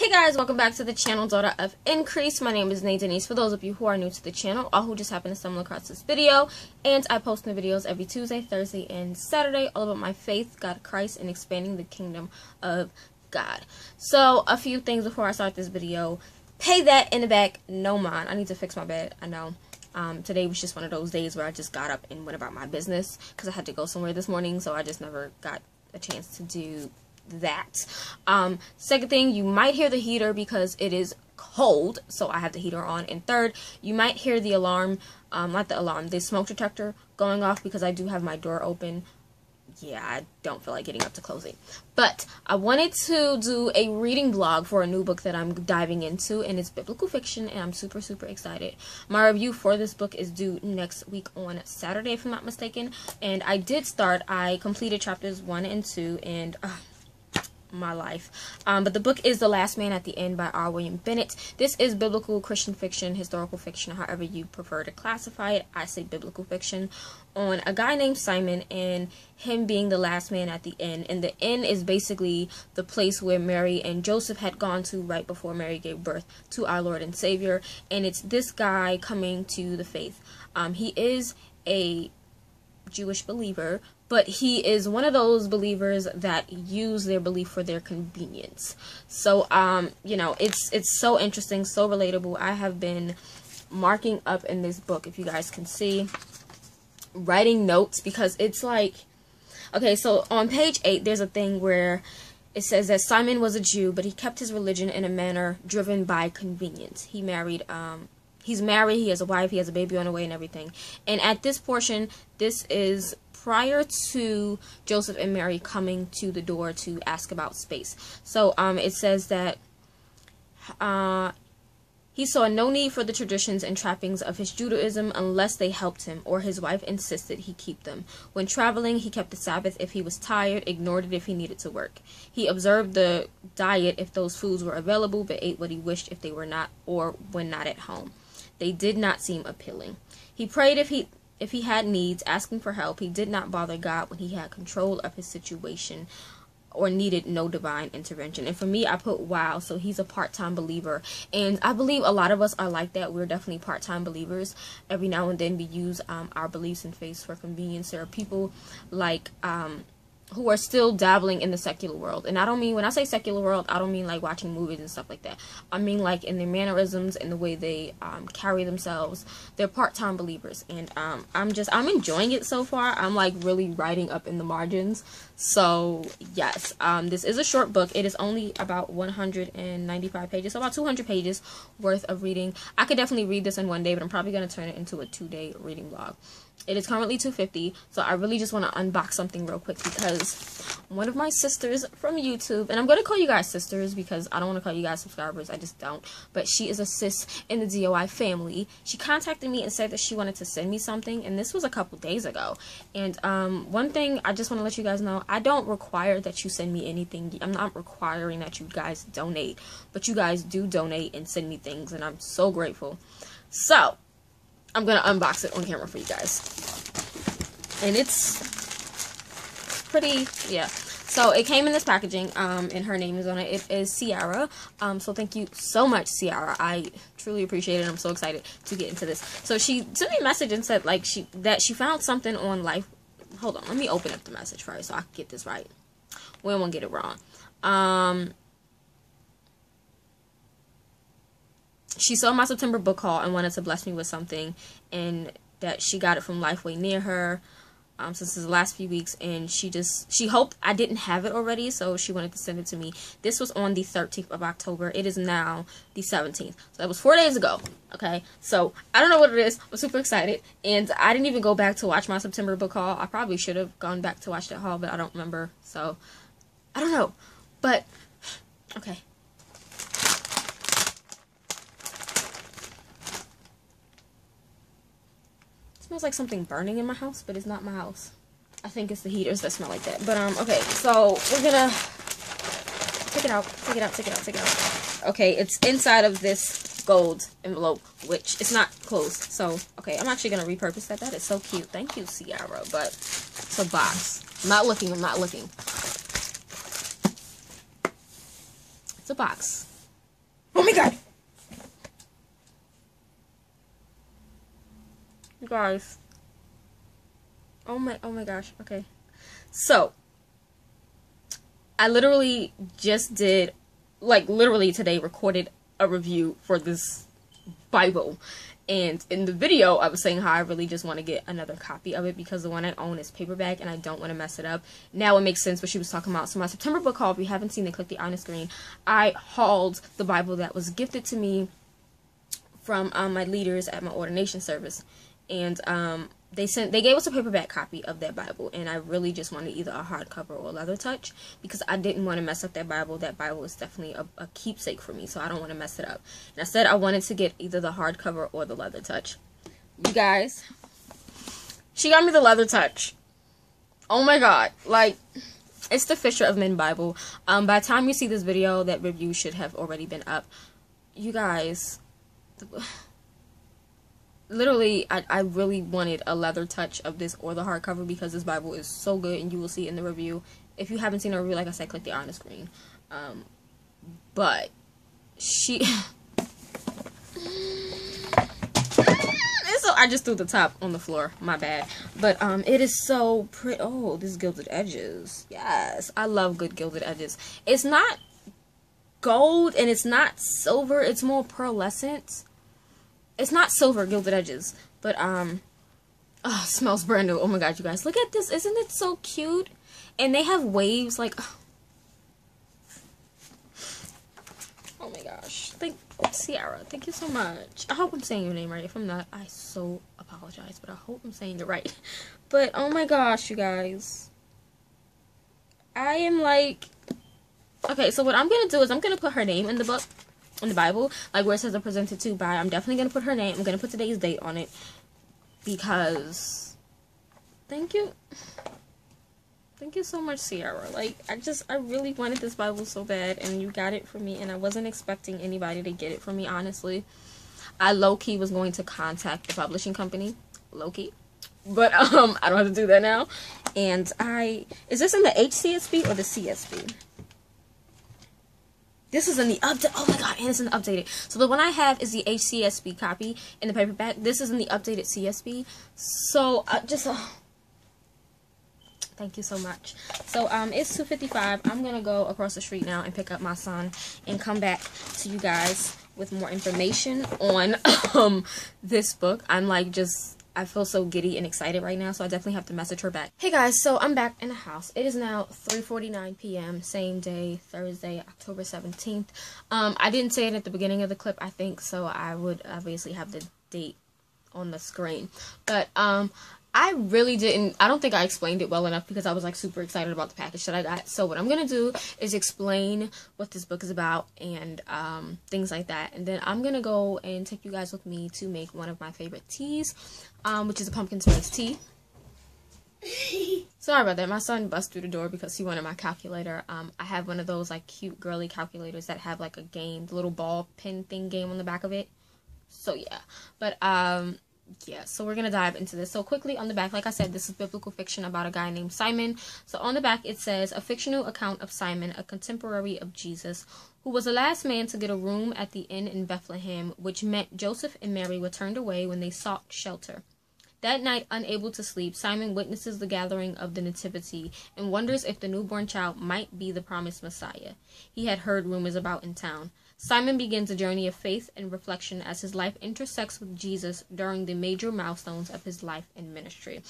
Hey guys, welcome back to the channel Daughter of Increase. My name is Nate Denise. For those of you who are new to the channel or who just happen to stumble across this video, and I post new videos every Tuesday, Thursday, and Saturday all about my faith, God, Christ, and expanding the kingdom of God. So, a few things before I start this video. Pay that in the back, no mind. I need to fix my bed, I know. Um, today was just one of those days where I just got up and went about my business because I had to go somewhere this morning, so I just never got a chance to do that. Um, second thing, you might hear the heater because it is cold, so I have the heater on. And third, you might hear the alarm, um, not the alarm, the smoke detector going off because I do have my door open. Yeah, I don't feel like getting up to close it. But I wanted to do a reading blog for a new book that I'm diving into, and it's biblical fiction, and I'm super, super excited. My review for this book is due next week on Saturday, if I'm not mistaken. And I did start, I completed chapters 1 and 2, and... Uh, my life. Um, but the book is The Last Man at the Inn by R. William Bennett. This is biblical Christian fiction, historical fiction, however you prefer to classify it. I say biblical fiction on a guy named Simon and him being the last man at the inn. And the inn is basically the place where Mary and Joseph had gone to right before Mary gave birth to our Lord and Savior. And it's this guy coming to the faith. Um, he is a Jewish believer, but he is one of those believers that use their belief for their convenience. So, um, you know, it's it's so interesting, so relatable. I have been marking up in this book, if you guys can see, writing notes because it's like, okay, so on page eight, there's a thing where it says that Simon was a Jew, but he kept his religion in a manner driven by convenience. He married um, he's married, he has a wife, he has a baby on the way and everything. And at this portion, this is prior to Joseph and Mary coming to the door to ask about space. So um, it says that uh, he saw no need for the traditions and trappings of his Judaism unless they helped him, or his wife insisted he keep them. When traveling, he kept the Sabbath if he was tired, ignored it if he needed to work. He observed the diet if those foods were available, but ate what he wished if they were not, or when not at home. They did not seem appealing. He prayed if he if he had needs, asking for help. He did not bother God when he had control of his situation or needed no divine intervention. And for me, I put wow, so he's a part-time believer. And I believe a lot of us are like that. We're definitely part-time believers. Every now and then we use um, our beliefs and faith for convenience. There are people like um, who are still dabbling in the secular world. And I don't mean, when I say secular world, I don't mean like watching movies and stuff like that. I mean like in their mannerisms and the way they um, carry themselves. They're part-time believers. And um, I'm just, I'm enjoying it so far. I'm like really writing up in the margins. So yes, um, this is a short book. It is only about 195 pages, so about 200 pages worth of reading. I could definitely read this in one day, but I'm probably going to turn it into a two-day reading blog. It is currently 250 so I really just want to unbox something real quick because one of my sisters from YouTube, and I'm going to call you guys sisters because I don't want to call you guys subscribers, I just don't, but she is a sis in the DOI family. She contacted me and said that she wanted to send me something, and this was a couple days ago. And um, one thing I just want to let you guys know, I don't require that you send me anything. I'm not requiring that you guys donate, but you guys do donate and send me things, and I'm so grateful. So, I'm to unbox it on camera for you guys. And it's pretty, yeah. So it came in this packaging, um, and her name is on it. It is Ciara. Um, so thank you so much, Ciara. I truly appreciate it. I'm so excited to get into this. So she sent me a message and said like she that she found something on Life. Hold on, let me open up the message first so I can get this right. We won't get it wrong. Um, she saw my September book haul and wanted to bless me with something, and that she got it from Lifeway near her. Um, since the last few weeks, and she just she hoped I didn't have it already, so she wanted to send it to me. This was on the 13th of October. It is now the 17th, so that was four days ago. Okay, so I don't know what it is. I'm super excited, and I didn't even go back to watch my September book haul. I probably should have gone back to watch that haul, but I don't remember. So I don't know, but okay. Smells like something burning in my house, but it's not my house. I think it's the heaters that smell like that. But, um, okay, so we're gonna take it out, take it out, take it out, take it out. Okay, it's inside of this gold envelope, which it's not closed. So, okay, I'm actually gonna repurpose that. That is so cute. Thank you, Ciara. But it's a box. I'm not looking, I'm not looking. It's a box. Oh my god. You guys. Oh my oh my gosh. Okay. So, I literally just did like literally today recorded a review for this Bible. And in the video, I was saying how I really just want to get another copy of it because the one I own is paperback and I don't want to mess it up. Now it makes sense what she was talking about. So my September book haul, if you haven't seen it, click the on the screen. I hauled the Bible that was gifted to me from um, my leaders at my ordination service. And um, they sent they gave us a paperback copy of that Bible, and I really just wanted either a hardcover or a leather touch because I didn't want to mess up that Bible. That Bible is definitely a, a keepsake for me, so I don't want to mess it up. And I said I wanted to get either the hardcover or the leather touch. You guys, she got me the leather touch. Oh my god, like it's the Fisher of Men Bible. Um, by the time you see this video, that review should have already been up. You guys. Literally I, I really wanted a leather touch of this or the hardcover because this Bible is so good and you will see in the review. If you haven't seen the review, like I said, click the on the screen. Um, but she so I just threw the top on the floor. My bad. But um it is so pretty oh, this gilded edges. Yes. I love good gilded edges. It's not gold and it's not silver, it's more pearlescent it's not silver gilded edges, but um, oh, smells brand new. Oh my god, you guys, look at this! Isn't it so cute? And they have waves like. Oh my gosh! Thank Sierra. Thank you so much. I hope I'm saying your name right. If I'm not, I so apologize, but I hope I'm saying it right. But oh my gosh, you guys. I am like Okay, so what I'm gonna do is I'm gonna put her name in the book in the Bible, like where it says "are presented to by." I'm definitely gonna put her name. I'm gonna put today's date on it because. Thank you. Thank you so much, Sierra. Like, I just, I really wanted this Bible so bad, and you got it for me, and I wasn't expecting anybody to get it for me, honestly. I low-key was going to contact the publishing company, low-key, but, um, I don't have to do that now, and I, is this in the HCSB or the CSB? This is in the update. Oh my god, and it's in the updated. So the one I have is the HCSB copy in the paperback. This is in the updated CSB. So uh, just uh, thank you so much. So um, it's 2:55. I'm gonna go across the street now and pick up my son and come back to you guys with more information on um this book. I'm like just I feel so giddy and excited right now, so I definitely have to message her back. Hey guys, so I'm back in the house. It is now 3.49 p.m., same day, Thursday, October 17th. Um, I didn't say it at the beginning of the clip, I think, so I would obviously have the date on the screen. But, um, I really didn't, I don't think I explained it well enough because I was like super excited about the package that I got. So what I'm going to do is explain what this book is about and um, things like that. And then I'm going to go and take you guys with me to make one of my favorite teas, um, which is a pumpkin spice tea. Sorry about that. My son bust through the door because he wanted my calculator. Um, I have one of those like cute girly calculators that have like a game, the little ball pin thing game on the back of it. So yeah, but um, yeah, so we're gonna dive into this. So quickly on the back, like I said, this is biblical fiction about a guy named Simon. So on the back it says a fictional account of Simon, a contemporary of Jesus, who was the last man to get a room at the inn in Bethlehem, which meant Joseph and Mary were turned away when they sought shelter. That night, unable to sleep, Simon witnesses the gathering of the Nativity and wonders if the newborn child might be the promised Messiah he had heard rumors about in town. Simon begins a journey of faith and reflection as his life intersects with Jesus during the major milestones of his life and ministry.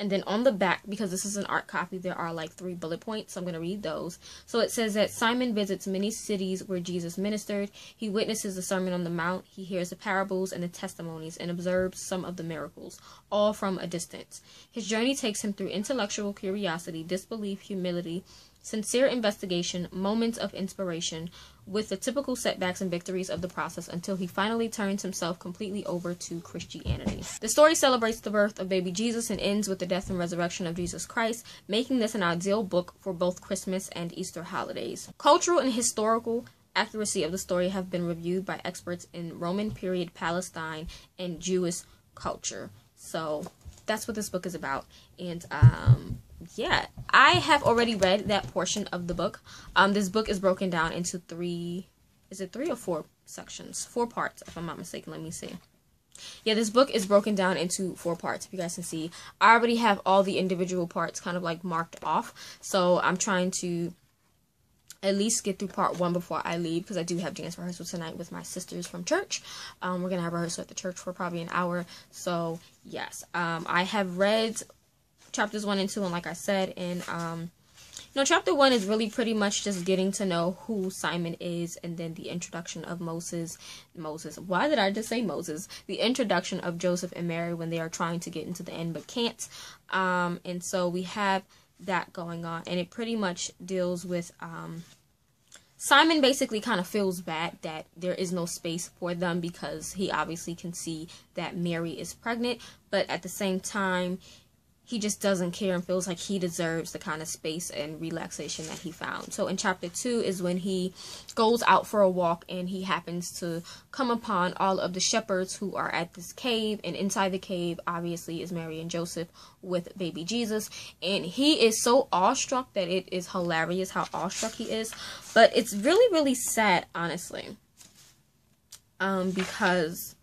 And then on the back, because this is an ARC copy, there are like three bullet points. So I'm going to read those. So it says that Simon visits many cities where Jesus ministered. He witnesses the Sermon on the Mount. He hears the parables and the testimonies and observes some of the miracles, all from a distance. His journey takes him through intellectual curiosity, disbelief, humility, sincere investigation, moments of inspiration, with the typical setbacks and victories of the process until he finally turns himself completely over to Christianity. The story celebrates the birth of baby Jesus and ends with the death and resurrection of Jesus Christ, making this an ideal book for both Christmas and Easter holidays. Cultural and historical accuracy of the story have been reviewed by experts in Roman period Palestine and Jewish culture. So that's what this book is about. And um yeah, I have already read that portion of the book. Um, this book is broken down into three. Is it three or four sections, four parts, if I'm not mistaken. Let me see. Yeah, this book is broken down into four parts. If you guys can see, I already have all the individual parts kind of like marked off. So I'm trying to at least get through part one before I leave because I do have dance rehearsal tonight with my sisters from church. Um, we're gonna have rehearsal at the church for probably an hour. So yes, um, I have read chapters one and two, and like I said, and um, you know, chapter one is really pretty much just getting to know who Simon is, and then the introduction of Moses. Moses. Why did I just say Moses? The introduction of Joseph and Mary when they are trying to get into the inn but can't. Um, and so we have that going on, and it pretty much deals with um, Simon basically kind of feels bad that there is no space for them because he obviously can see that Mary is pregnant, but at the same time, he just doesn't care and feels like he deserves the kind of space and relaxation that he found. So in chapter 2 is when he goes out for a walk and he happens to come upon all of the shepherds who are at this cave. And inside the cave obviously is Mary and Joseph with baby Jesus. And he is so awestruck that it is hilarious how awestruck he is. But it's really really sad honestly. Um because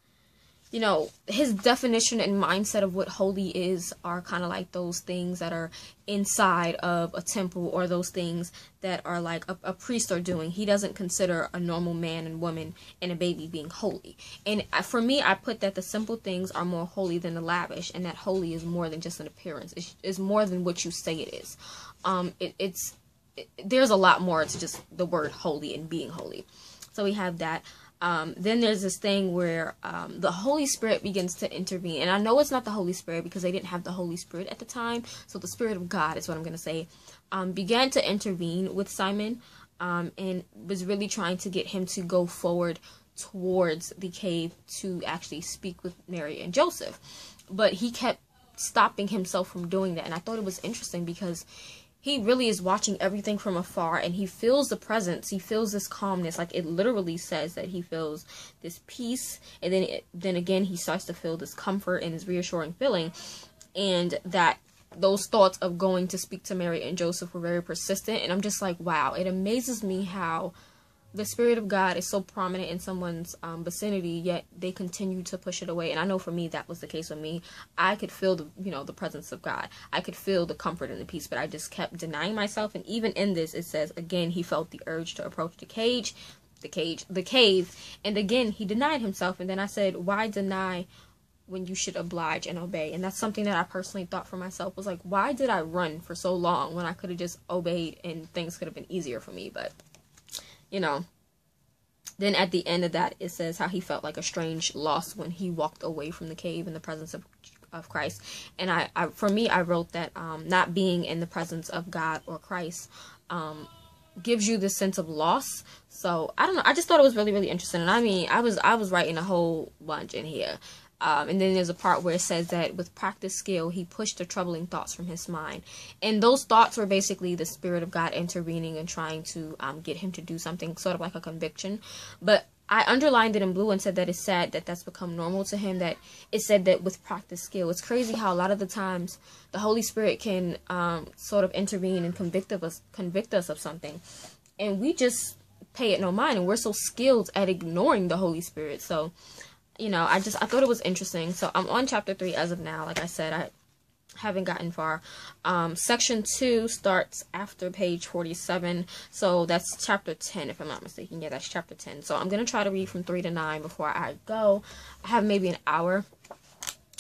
you know, his definition and mindset of what holy is are kind of like those things that are inside of a temple or those things that are like a, a, priest are doing. He doesn't consider a normal man and woman and a baby being holy. And for me, I put that the simple things are more holy than the lavish, and that holy is more than just an appearance. It's, it's more than what you say it is. Um, it, it's it, there's a lot more to just the word holy and being holy. So we have that. Um, then there's this thing where um, the Holy Spirit begins to intervene. And I know it's not the Holy Spirit because they didn't have the Holy Spirit at the time. So the Spirit of God is what I'm going to say. Um, began to intervene with Simon um, and was really trying to get him to go forward towards the cave to actually speak with Mary and Joseph. But he kept stopping himself from doing that. And I thought it was interesting because he really is watching everything from afar and he feels the presence. He feels this calmness. Like it literally says that he feels this peace and then it, then again he starts to feel this comfort and this reassuring feeling and that those thoughts of going to speak to Mary and Joseph were very persistent and I'm just like wow it amazes me how the spirit of God is so prominent in someone's um, vicinity, yet they continue to push it away. And I know for me that was the case with me. I could feel the you know the presence of God. I could feel the comfort and the peace, but I just kept denying myself. And even in this, it says again he felt the urge to approach the cage, the cage, the cave, and again he denied himself. And then I said, why deny? when you should oblige and obey. And that's something that I personally thought for myself was like, why did I run for so long when I could have just obeyed and things could have been easier for me? But you know, then at the end of that, it says how he felt like a strange loss when he walked away from the cave in the presence of of Christ. And I, I for me, I wrote that um, not being in the presence of God or Christ um, gives you this sense of loss. So I don't know. I just thought it was really, really interesting. And I mean, I was I was writing a whole bunch in here. Um, and then there's a part where it says that with practice skill, he pushed the troubling thoughts from his mind. And those thoughts were basically the Spirit of God intervening and trying to um, get him to do something, sort of like a conviction. But I underlined it in blue and said that it's sad that that's become normal to him. That it said that with practice skill, it's crazy how a lot of the times the Holy Spirit can um, sort of intervene and convict of us, convict us of something, and we just pay it no mind, and we're so skilled at ignoring the Holy Spirit. So you know, I just I thought it was interesting. So I'm on chapter three as of now. Like I said, I haven't gotten far. Um, section two starts after page 47, so that's chapter 10, if I'm not mistaken. Yeah, that's chapter 10. So I'm gonna try to read from three to nine before I go. I have maybe an hour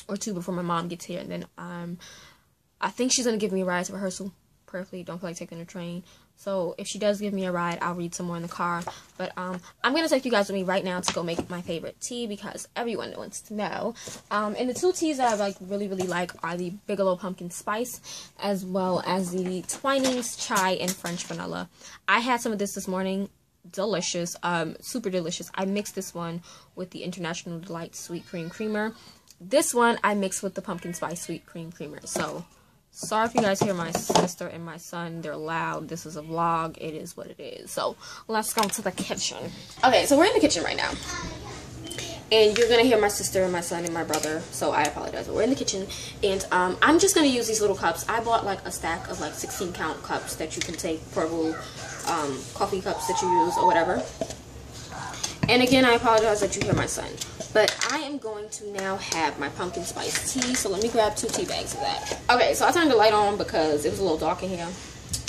or two before my mom gets here, and then um, I think she's gonna give me a ride to rehearsal. Prayerfully, don't feel like taking a train. So if she does give me a ride, I'll read some more in the car. But um, I'm to take you guys with me right now to go make my favorite tea because everyone wants to know. Um, and the two teas that I like really, really like are the Bigelow Pumpkin Spice as well as the Twinings Chai and French Vanilla. I had some of this this morning. Delicious. Um, super delicious. I mixed this one with the International Delight Sweet Cream Creamer. This one I mixed with the Pumpkin Spice Sweet Cream Creamer. So Sorry if you guys hear my sister and my son. They're loud. This is a vlog. It is what it is. So, let's go to the kitchen. Okay, so we're in the kitchen right now. And you're going to hear my sister and my son and my brother. So, I apologize. But we're in the kitchen. And um, I'm just going to use these little cups. I bought like a stack of like 16 count cups that you can take, purple um, coffee cups that you use or whatever. And again, I apologize that you hear my son. But I am going to now have my pumpkin spice tea. So let me grab two tea bags of that. Okay, so I turned the light on because it was a little dark in here.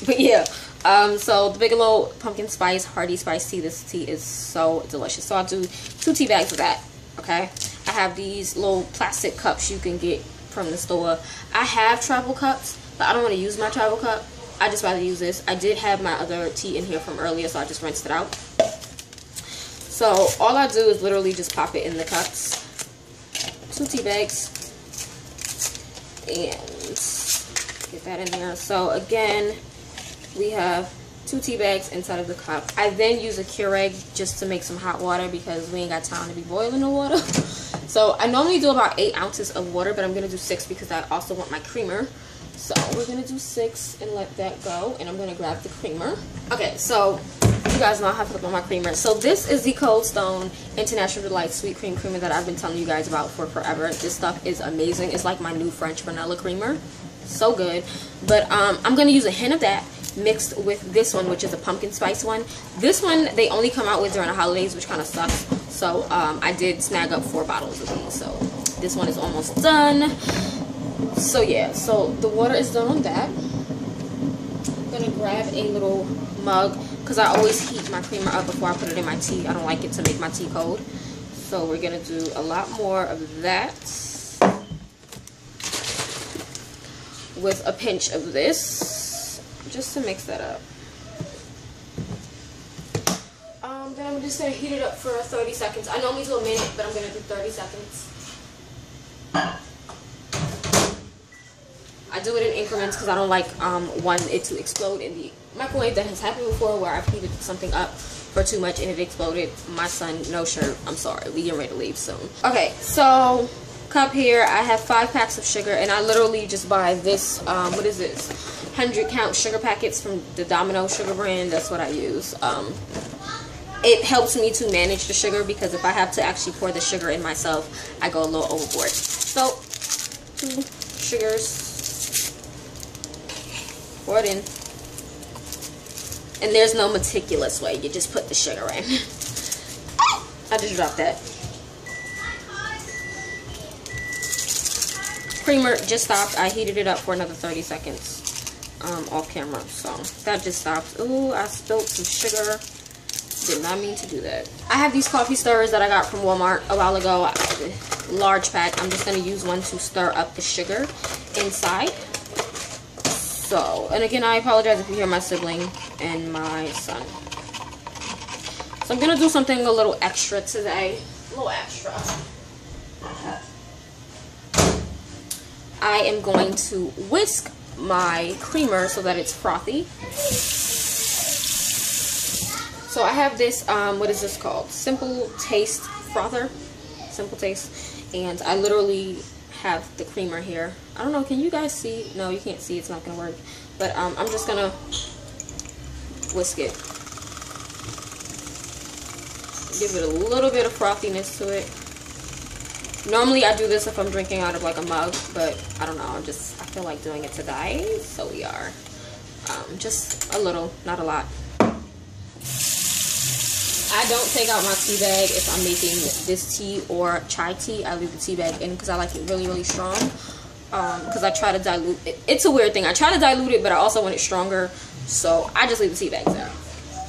But yeah, um, so the Bigelow pumpkin spice hearty spice tea. This tea is so delicious. So I'll do two tea bags of that. Okay, I have these little plastic cups you can get from the store. I have travel cups, but I don't want to use my travel cup. I just rather use this. I did have my other tea in here from earlier, so I just rinsed it out. So all I do is literally just pop it in the cups. Two tea bags. And get that in there. So again, we have two tea bags inside of the cup. I then use a Keurig just to make some hot water because we ain't got time to be boiling the water. so I normally do about eight ounces of water, but I'm going to do six because I also want my creamer. So we're going to do six and let that go. And I'm going to grab the creamer. Okay, so you guys know I have to put on my creamer. So this is the Cold Stone International Delight Sweet Cream Creamer that I've been telling you guys about for forever. This stuff is amazing. It's like my new French vanilla creamer. So good. But um, I'm going to use a hint of that mixed with this one, which is a pumpkin spice one. This one, they only come out with during the holidays, which kind of sucks. So um, I did snag up four bottles of these. So this one is almost done. So yeah, so the water is done on that. I'm going to grab a little mug because I always heat my creamer up before I put it in my tea. I don't like it to make my tea cold. So we're going to do a lot more of that. With a pinch of this. Just to mix that up. Um, then I'm just going to heat it up for 30 seconds. I normally do a minute, but I'm going to do 30 seconds. I do it in increments because I don't like um, one it to explode in the microwave. That has happened before where I've heated something up for too much and it exploded. My son, no shirt. I'm sorry. We getting ready to leave soon. Okay, so cup here. I have five packs of sugar and I literally just buy this, um, what is this? 100 count sugar packets from the Domino sugar brand. That's what I use. Um, it helps me to manage the sugar because if I have to actually pour the sugar in myself, I go a little overboard. So, two sugars pour it in. And there's no meticulous way. You just put the sugar in. I just dropped that. Creamer just stopped. I heated it up for another 30 seconds um, off camera. So that just stopped. Ooh, I spilled some sugar. Did not mean to do that. I have these coffee stirrers that I got from Walmart a while ago. Large pack. I'm just going to use one to stir up the sugar inside. So, and again, I apologize if you hear my sibling and my son. So I'm going to do something a little extra today. A little extra. I am going to whisk my creamer so that it's frothy. So I have this, um, what is this called? Simple Taste Frother. Simple Taste. And I literally have the creamer here. I don't know, can you guys see? No, you can't see, it's not going to work. But um, I'm just going to whisk it. Give it a little bit of frothiness to it. Normally I do this if I'm drinking out of like a mug, but I don't know, I'm just, I feel like doing it today, so we are. Um, just a little, not a lot. I don't take out my tea bag if I'm making this tea or chai tea. I leave the tea bag in because I like it really, really strong. Because um, I try to dilute it. It's a weird thing. I try to dilute it, but I also want it stronger. So I just leave the tea bags out.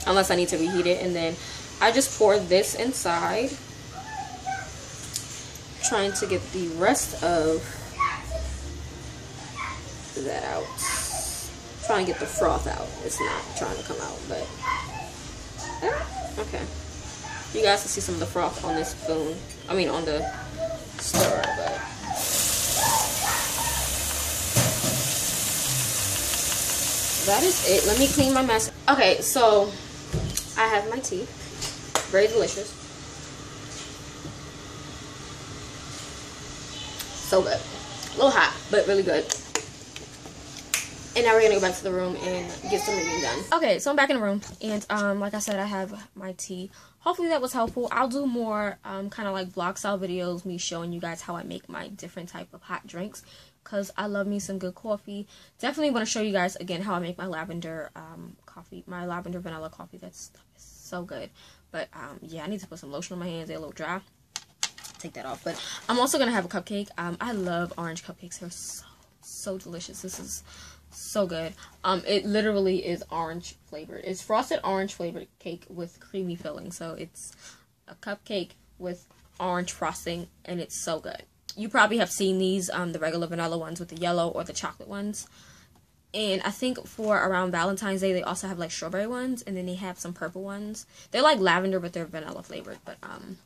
Unless I need to reheat it. And then I just pour this inside. Trying to get the rest of that out. Trying to get the froth out. It's not trying to come out, but... Okay. You guys can see some of the froth on this spoon. I mean, on the stirrer, but... That is it. Let me clean my mess. Okay, so I have my tea. Very delicious. So good. A little hot, but really good. And now we're gonna go back to the room and get some reading done. Okay, so I'm back in the room, and um, like I said, I have my tea. Hopefully that was helpful. I'll do more um, kind of like vlog style videos, me showing you guys how I make my different type of hot drinks. Because I love me some good coffee. Definitely want to show you guys again how I make my lavender um, coffee, my lavender vanilla coffee. That's so good. But um, yeah, I need to put some lotion on my hands. They're a little dry. Take that off. But I'm also gonna have a cupcake. Um, I love orange cupcakes. They're so so delicious. This is so good. Um, it literally is orange flavored. It's frosted orange flavored cake with creamy filling. So it's a cupcake with orange frosting, and it's so good. You probably have seen these, um, the regular vanilla ones with the yellow or the chocolate ones. And I think for around Valentine's Day, they also have like strawberry ones, and then they have some purple ones. They're like lavender, but they're vanilla flavored. But um,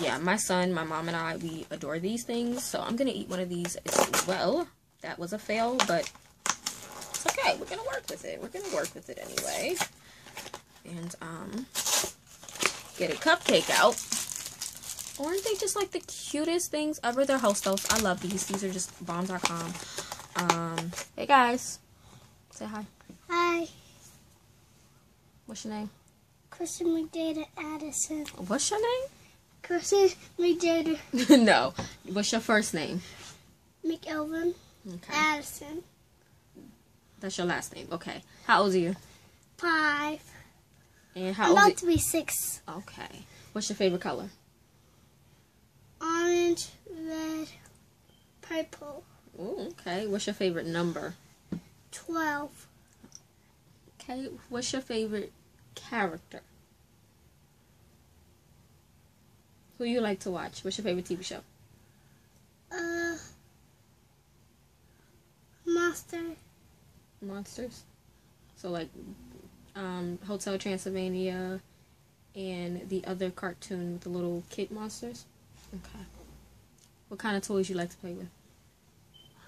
yeah, my son, my mom, and I, we adore these things. So I'm gonna eat one of these as well. That was a fail, but it's okay. We're gonna work with it. We're gonna work with it anyway. And um, get a cupcake out. Aren't they just like the cutest things ever? They're Hostess. I love these. These are just bomb.com. Um, hey guys. Say hi. Hi. What's your name? Kristen McData Addison. What's your name? Kristen McData no. What's your first name? McElvin Okay. Addison. That's your last name. Okay. How old are you? Five. And I'm how old? about to be six. okay. What's your favorite color? Orange, red, purple. Ooh, okay. What's your favorite number? Twelve. Okay. What's your favorite character? Who you like to watch? What's your favorite TV show? Uh. Monster. Monsters. So like um Hotel Transylvania and the other cartoon with the little kid monsters. Okay. What kind of toys you like to play with?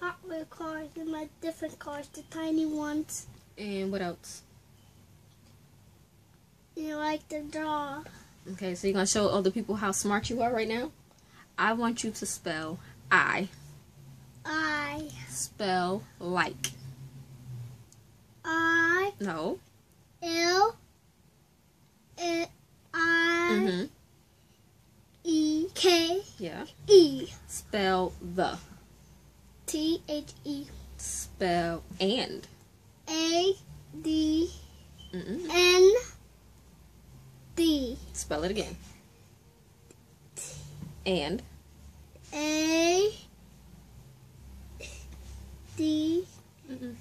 Hot Wheel cars and my different cars, the tiny ones. And what else? You like to draw. Okay, so you're gonna show other people how smart you are right now? I want you to spell I. I. Spell like. I. No. L. I. Mm-hmm. E. K. Yeah. E. Spell the. T. H. E. Spell and. A. D. N. D. Spell it again. And. A. D. Mm-mm.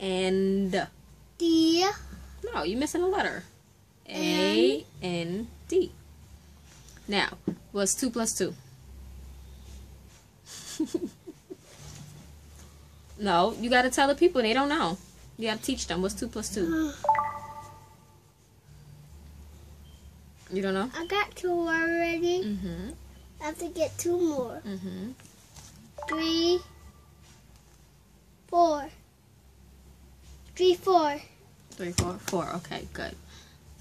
And. D. No, you're missing a letter. A N D. Now, what's two plus two? no, you gotta tell the people they don't know. You gotta teach them what's two plus two. You don't know? I got two already. Mm-hmm. I have to get two more. Mm-hmm. Three. Four. Three, four. Three, four, four. Okay, good.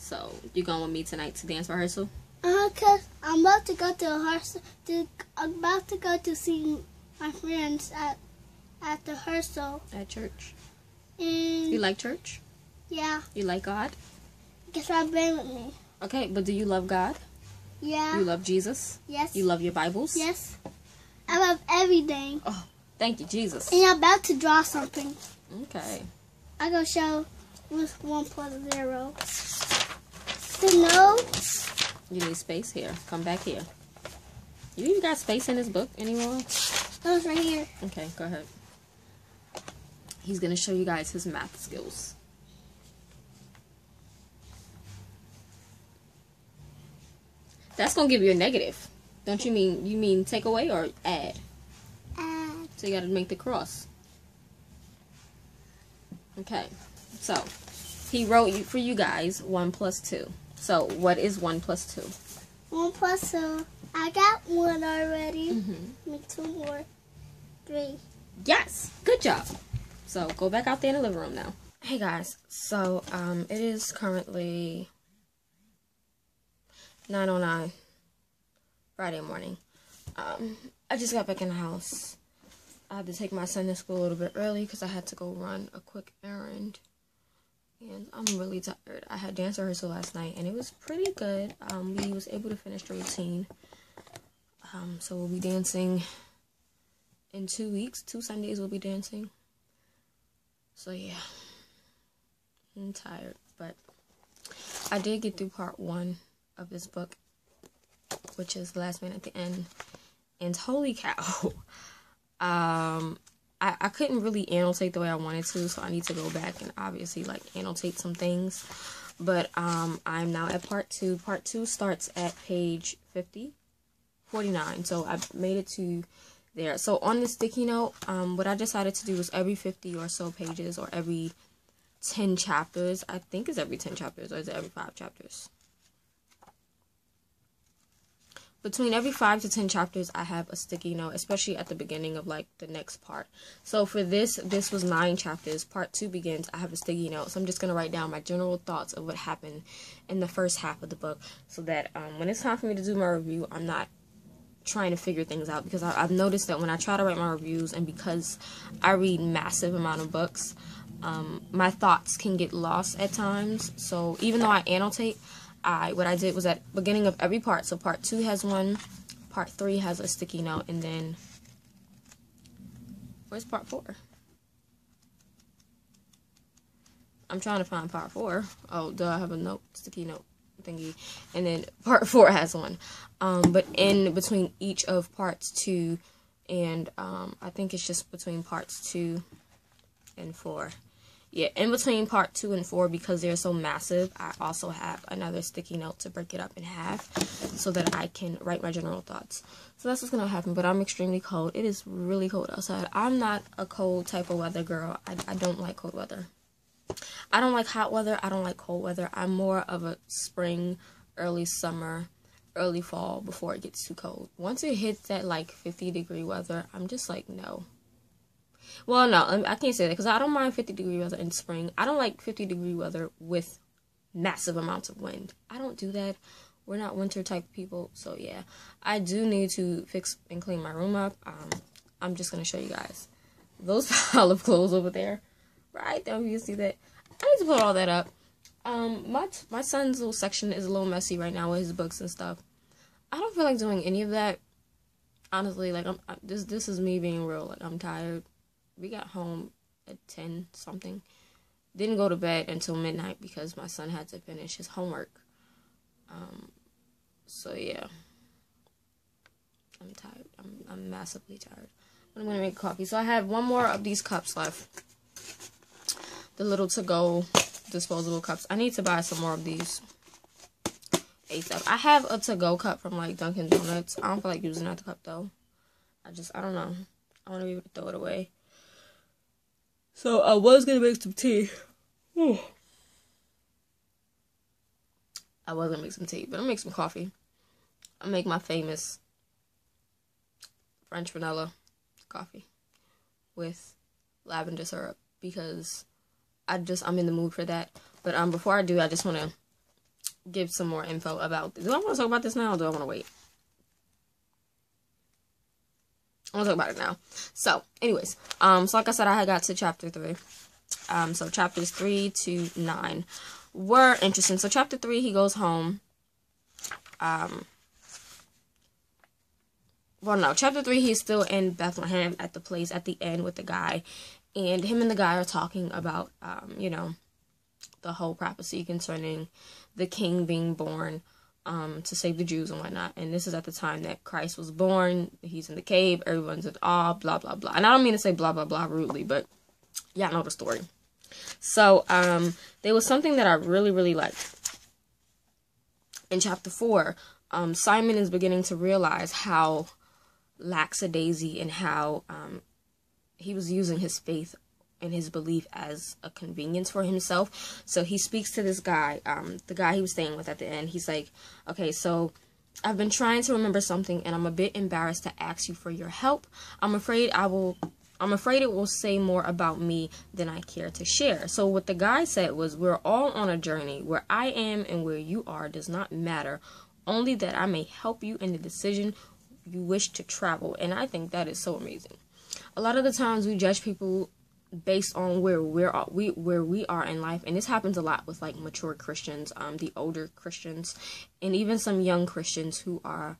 So you going with me tonight to dance rehearsal? Uh, huh. cause I'm about to go to rehearsal. To, I'm about to go to see my friends at at the rehearsal. At church. And You like church? yeah, You like God? guess what bring with me? Okay, but do you love God? Yeah. You love Jesus? yes. You love your Bibles? yes. I love everything. Oh, thank you, Jesus. And I'm about to draw something. Okay. I go show with one plus zero. The no. You need space here. Come back here. You even got space in this book anymore? Oh, Goes right here. Okay, go ahead. He's gonna show you guys his math skills. That's gonna give you a negative. Don't you mean you mean take away or add? And So you gotta make the cross. Okay. So he wrote you for you guys one plus two. So what is one plus two? one plus two. I got one already. Mm-hmm. Make two more. Three. Yes, good job. So go back out there in the living room now. Hey guys, so um, it is currently 9:09 Friday morning. Um, I just got back in the house. I had to take my son to school a little bit early because I had to go run a quick errand. And I'm really tired. I had dance rehearsal last night and it was pretty good. Um, we was able to finish the routine. Um, so we'll be dancing in two weeks, two Sundays we'll be dancing. So yeah. I'm tired, but I did get through part one of this book, which is the last man at the inn. And holy cow. Um I, I couldn't really annotate the way I wanted to, so I need to go back and obviously like annotate some things. But um I'm now at part two. Part two starts at page 50, 49. So I made it to there. So on the sticky note, um what I decided to do was every 50 or so pages or every 10 chapters. I think it's every 10 chapters or is it every 5 chapters? Between every 5 to 10 chapters, I have a sticky note, especially at the beginning of like the next part. So for this, this was 9 chapters. Part 2 begins. I have a sticky note. So I'm just going to write down my general thoughts of what happened in the first half of the book so that um, when it's time for me to do my review, I'm not trying to figure things out because I, have noticed that when I try to write my reviews and because I read massive amount of books, um, my thoughts can get lost at times. So even though I annotate, I what I did was at beginning of every part. So part two has one, part three has a sticky note, and then where's part four? I'm trying to find part four. Oh, do I have a note, sticky note thingy? And then part four has one. Um, but in between each of parts two and um, I think it's just between parts two and four yeah, in between part two and four, because they're so massive, I also have another sticky note to break it up in half so that I can write my general thoughts. So that's what's going to happen, but I'm extremely cold. It is really cold outside. I'm not a cold type of weather girl. I, I don't like cold weather. I don't like hot weather. I don't like cold weather. I'm more of a spring, early summer, early fall before it gets too cold. Once it hits that like 50 degree weather, I'm just like, no. Well, no, I can't say that because I don't mind 50 degree weather in spring. I don't like 50 degree weather with massive amounts of wind. I don't do that. We're not winter type people, so yeah. I do need to fix and clean my room up. Um, I'm just gonna show you guys those pile of clothes over there, right there. You see that? I need to put all that up. Um, my my son's little section is a little messy right now with his books and stuff. I don't feel like doing any of that. Honestly, like I'm I, this this is me being real. Like I'm tired we got home at 10 something. Didn't go to bed until midnight because my son had to finish his homework. Um, so yeah. I'm tired. I'm, I'm massively tired. But I'm going to make coffee. So I have one more of these cups left. The little to-go disposable cups. I need to buy some more of these. ASAP. I have a to-go cup from like Dunkin' Donuts. I don't feel like using that cup though. I just, I don't know. I want to be able to throw it away. So I was gonna make some tea. I was gonna make some tea, but I'm make some coffee. I make my famous French vanilla coffee with lavender syrup because I just I'm in the mood for that. But um before I do, I just want to give some more info about. Do I want to talk about this now, or do I want to wait? I will talk about it now. So, anyways, um, so like I said, I had got to chapter three. Um, so chapters three to nine were interesting. So chapter three, he goes home. Um, well, no, chapter three, he's still in Bethlehem at the place at the inn with the guy, and him and the guy are talking about, um, you know, the whole prophecy concerning the king being born um, to save the Jews and whatnot. And this is at the time that Christ was born. He's in the cave. Everyone's in awe. Blah blah blah. And I don't mean to say blah blah blah rudely, but yeah, I know the story. So um, there was something that I really really liked in chapter four. Um, Simon is beginning to realize how lackadaisy and how um, he was using his faith and his belief as a convenience for himself. So he speaks to this guy, um, the guy he was staying with at the inn. He's like, okay, so I've been trying to remember something and I'm a bit embarrassed to ask you for your help. I'm afraid I will I'm afraid it will say more about me than I care to share. So what the guy said was we're all on a journey. Where I am and where you are does not matter. Only that I may help you in the decision you wish to travel. And I think that is so amazing. A lot of the times we judge people based on where we're we where we are in life and this happens a lot with like mature christians um the older christians and even some young christians who are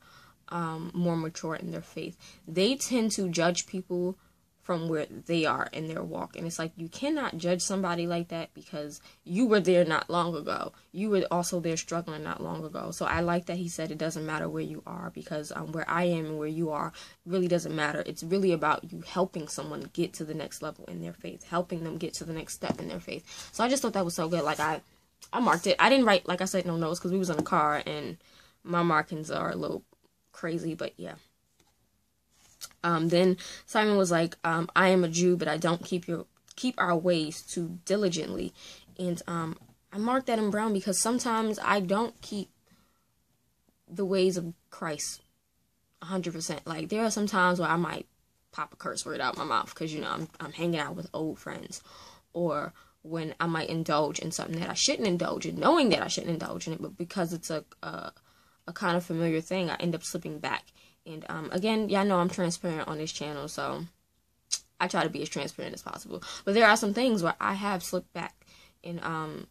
um, more mature in their faith. They tend to judge people from where they are in their walk. And it's like you cannot judge somebody like that because you were there not long ago. You were also there struggling not long ago. So I like that he said it doesn't matter where you are because um, where I am and where you are really doesn't matter. It's really about you helping someone get to the next level in their faith, helping them get to the next step in their faith. So I just thought that was so good. Like I, I marked it. I didn't write like I said no notes because we was in the car and my markings are a little crazy, but yeah. Um, then Simon was like, um, I am a Jew, but I don't keep your keep our ways too diligently. And um, I marked that in brown because sometimes I don't keep the ways of Christ 100%. Like there are some times where I might pop a curse word out my mouth because you know I'm I'm hanging out with old friends or when I might indulge in something that I shouldn't indulge in, knowing that I shouldn't indulge in it, but because it's a a, a kind of familiar thing, I end up slipping back and um, again, y'all know I'm transparent on this channel, so I try to be as transparent as possible. But there are some things where I have slipped back, and um,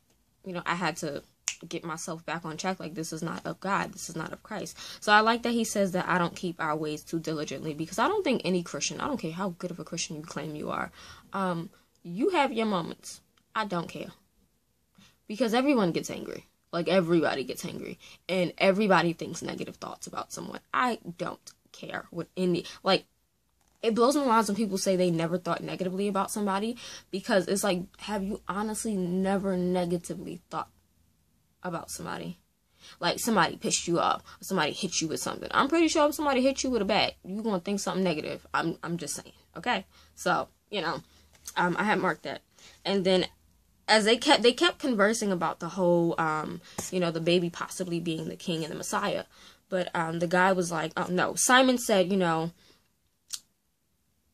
you know, I had to get myself back on track. Like this is not of God, this is not of Christ. So I like that he says that I don't keep our ways too diligently because I don't think any Christian, I don't care how good of a Christian you claim you are, um, you have your moments. I don't care because everyone gets angry. Like everybody gets angry and everybody thinks negative thoughts about someone. I don't care what any like it blows my mind when people say they never thought negatively about somebody because it's like have you honestly never negatively thought about somebody? Like somebody pissed you off, somebody hit you with something. I'm pretty sure if somebody hit you with a bat, you're gonna think something negative. I'm I'm just saying. Okay? So, you know, um I had marked that. And then as they kept they kept conversing about the whole um you know the baby possibly being the king and the messiah. But um the guy was like oh no. Simon said you know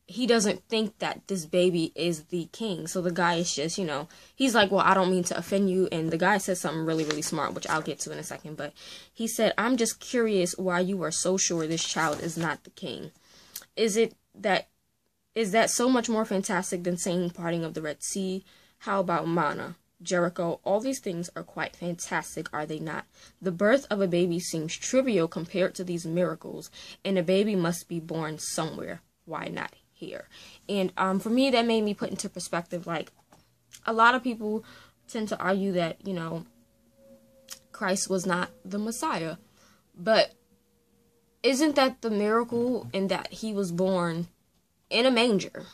he doesn't think that this baby is the king. So the guy is just you know he's like well i don't mean to offend you. And the guy said something really really smart which i'll get to in a second. But he said i'm just curious why you are so sure this child is not the king. Is it that is that so much more fantastic than saying parting of the red sea how about manna? Jericho, all these things are quite fantastic, are they not? The birth of a baby seems trivial compared to these miracles, and a baby must be born somewhere. Why not here? And um, for me, that made me put into perspective like a lot of people tend to argue that, you know, Christ was not the Messiah. But isn't that the miracle in that he was born in a manger?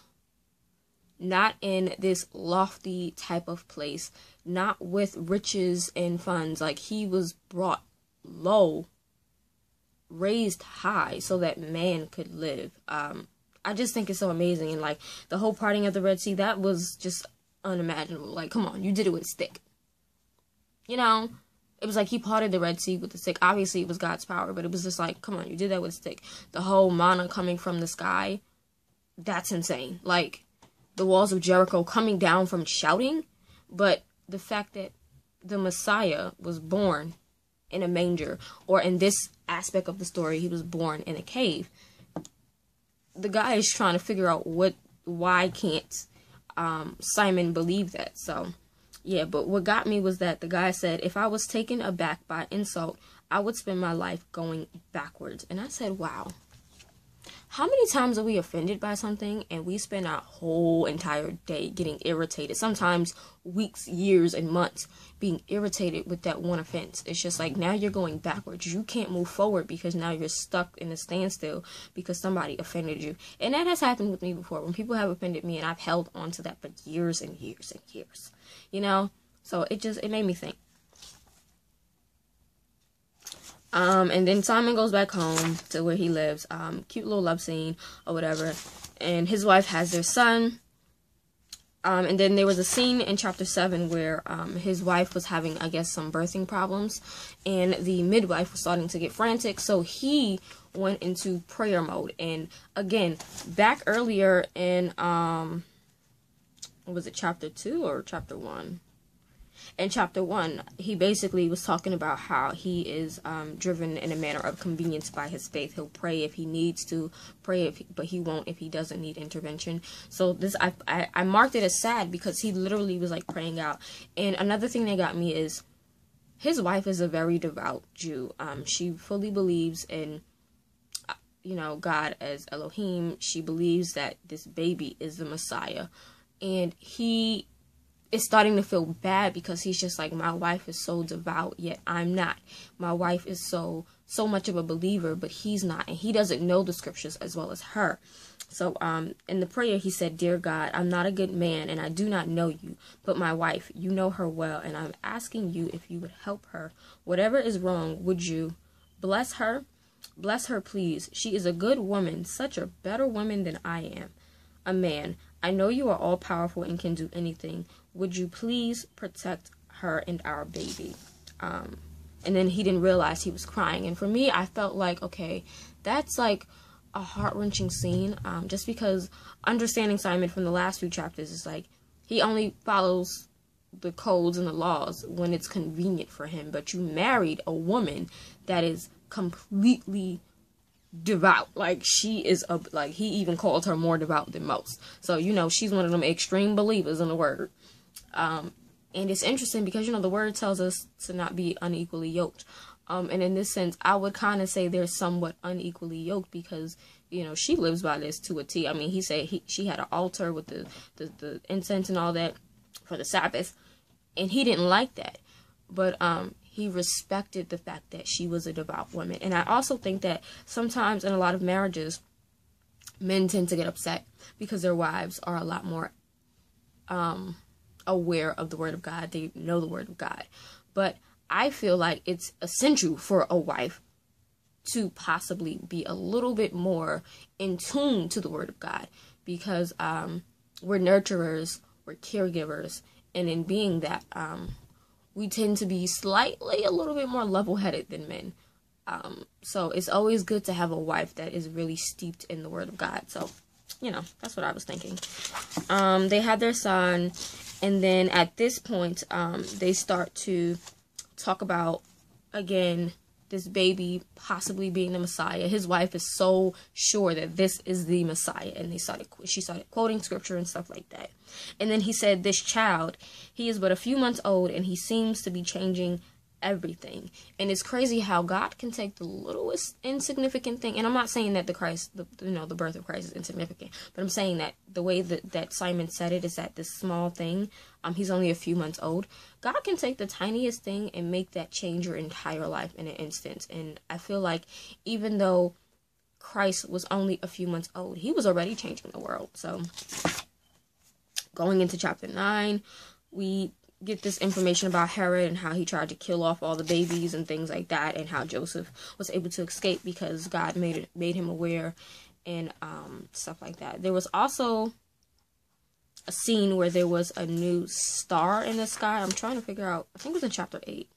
Not in this lofty type of place, not with riches and funds. Like he was brought low, raised high so that man could live. Um, I just think it's so amazing. And like the whole parting of the Red Sea, that was just unimaginable. Like, come on, you did it with a stick. You know? It was like he parted the Red Sea with a stick. Obviously, it was God's power, but it was just like, come on, you did that with a stick. The whole manna coming from the sky, that's insane. Like, the walls of Jericho coming down from shouting, but the fact that the Messiah was born in a manger, or in this aspect of the story, he was born in a cave. The guy is trying to figure out what, why can't um, Simon believe that? So, yeah, but what got me was that the guy said, if I was taken aback by insult, I would spend my life going backwards. And I said, wow. How many times are we offended by something and we spend our whole entire day getting irritated? Sometimes weeks, years, and months being irritated with that one offense. It's just like now you're going backwards. You can't move forward because now you're stuck in a standstill because somebody offended you. And that has happened with me before when people have offended me and I've held on to that for years and years and years. You know? So it just it made me think. Um, and then Simon goes back home to where he lives. Um, cute little love scene or whatever. And his wife has their son. Um, and then there was a scene in chapter 7 where um, his wife was having, I guess, some birthing problems. And the midwife was starting to get frantic. So he went into prayer mode. And again, back earlier in, um, was it chapter 2 or chapter 1? In chapter one, he basically was talking about how he is um, driven in a manner of convenience by his faith. He'll pray if he needs to, pray if, but he won't if he doesn't need intervention. So this, I, I, I marked it as sad because he literally was like praying out. And another thing that got me is his wife is a very devout Jew. Um, she fully believes in you know, God as Elohim. She believes that this baby is the Messiah. And he is starting to feel bad because he's just like, my wife is so devout, yet I'm not. My wife is so, so much of a believer, but he's not. And he doesn't know the scriptures as well as her. So, um, in the prayer, he said, Dear God, I'm not a good man and I do not know you, but my wife, you know her well, and I'm asking you if you would help her. Whatever is wrong, would you bless her? Bless her, please. She is a good woman, such a better woman than I am. A man, I know you are all powerful and can do anything. Would you please protect her and our baby? Um, and then he didn't realize he was crying. And for me, I felt like, okay, that's like a heart wrenching scene. Um, just because understanding Simon from the last few chapters is like he only follows the codes and the laws when it's convenient for him. But you married a woman that is completely devout. Like she is a like he even called her more devout than most. So you know she's one of them extreme believers in the word. Um, and it's interesting because you know the word tells us to not be unequally yoked. Um, and in this sense, I would kind of say they're somewhat unequally yoked because you know she lives by this to a T. I mean, he said he she had an altar with the, the the incense and all that for the Sabbath, and he didn't like that. But um, he respected the fact that she was a devout woman. And I also think that sometimes in a lot of marriages, men tend to get upset because their wives are a lot more um, aware of the Word of God. They know the Word of God. But I feel like it's essential for a wife to possibly be a little bit more in tune to the Word of God because um, we're nurturers, we're caregivers, and in being that, um, we tend to be slightly a little bit more level headed than men. Um, so it's always good to have a wife that is really steeped in the Word of God. So, you know, that's what I was thinking. Um, they had their son, and then at this point, um, they start to talk about again this baby possibly being the Messiah. His wife is so sure that this is the Messiah, and they started she started quoting scripture and stuff like that. And then he said, "This child, he is but a few months old, and he seems to be changing everything. And it's crazy how God can take the littlest insignificant thing. And I'm not saying that the Christ, the, you know, the birth of Christ is insignificant, but I'm saying that the way that, that Simon said it is that this small thing, um, he's only a few months old. God can take the tiniest thing and make that change your entire life in an instant. And I feel like even though Christ was only a few months old, he was already changing the world. So going into chapter 9, we get this information about Herod and how he tried to kill off all the babies and things like that, and how Joseph was able to escape because God made it made him aware and um, stuff like that. There was also a scene where there was a new star in the sky. I'm trying to figure out. I think it was in chapter eight.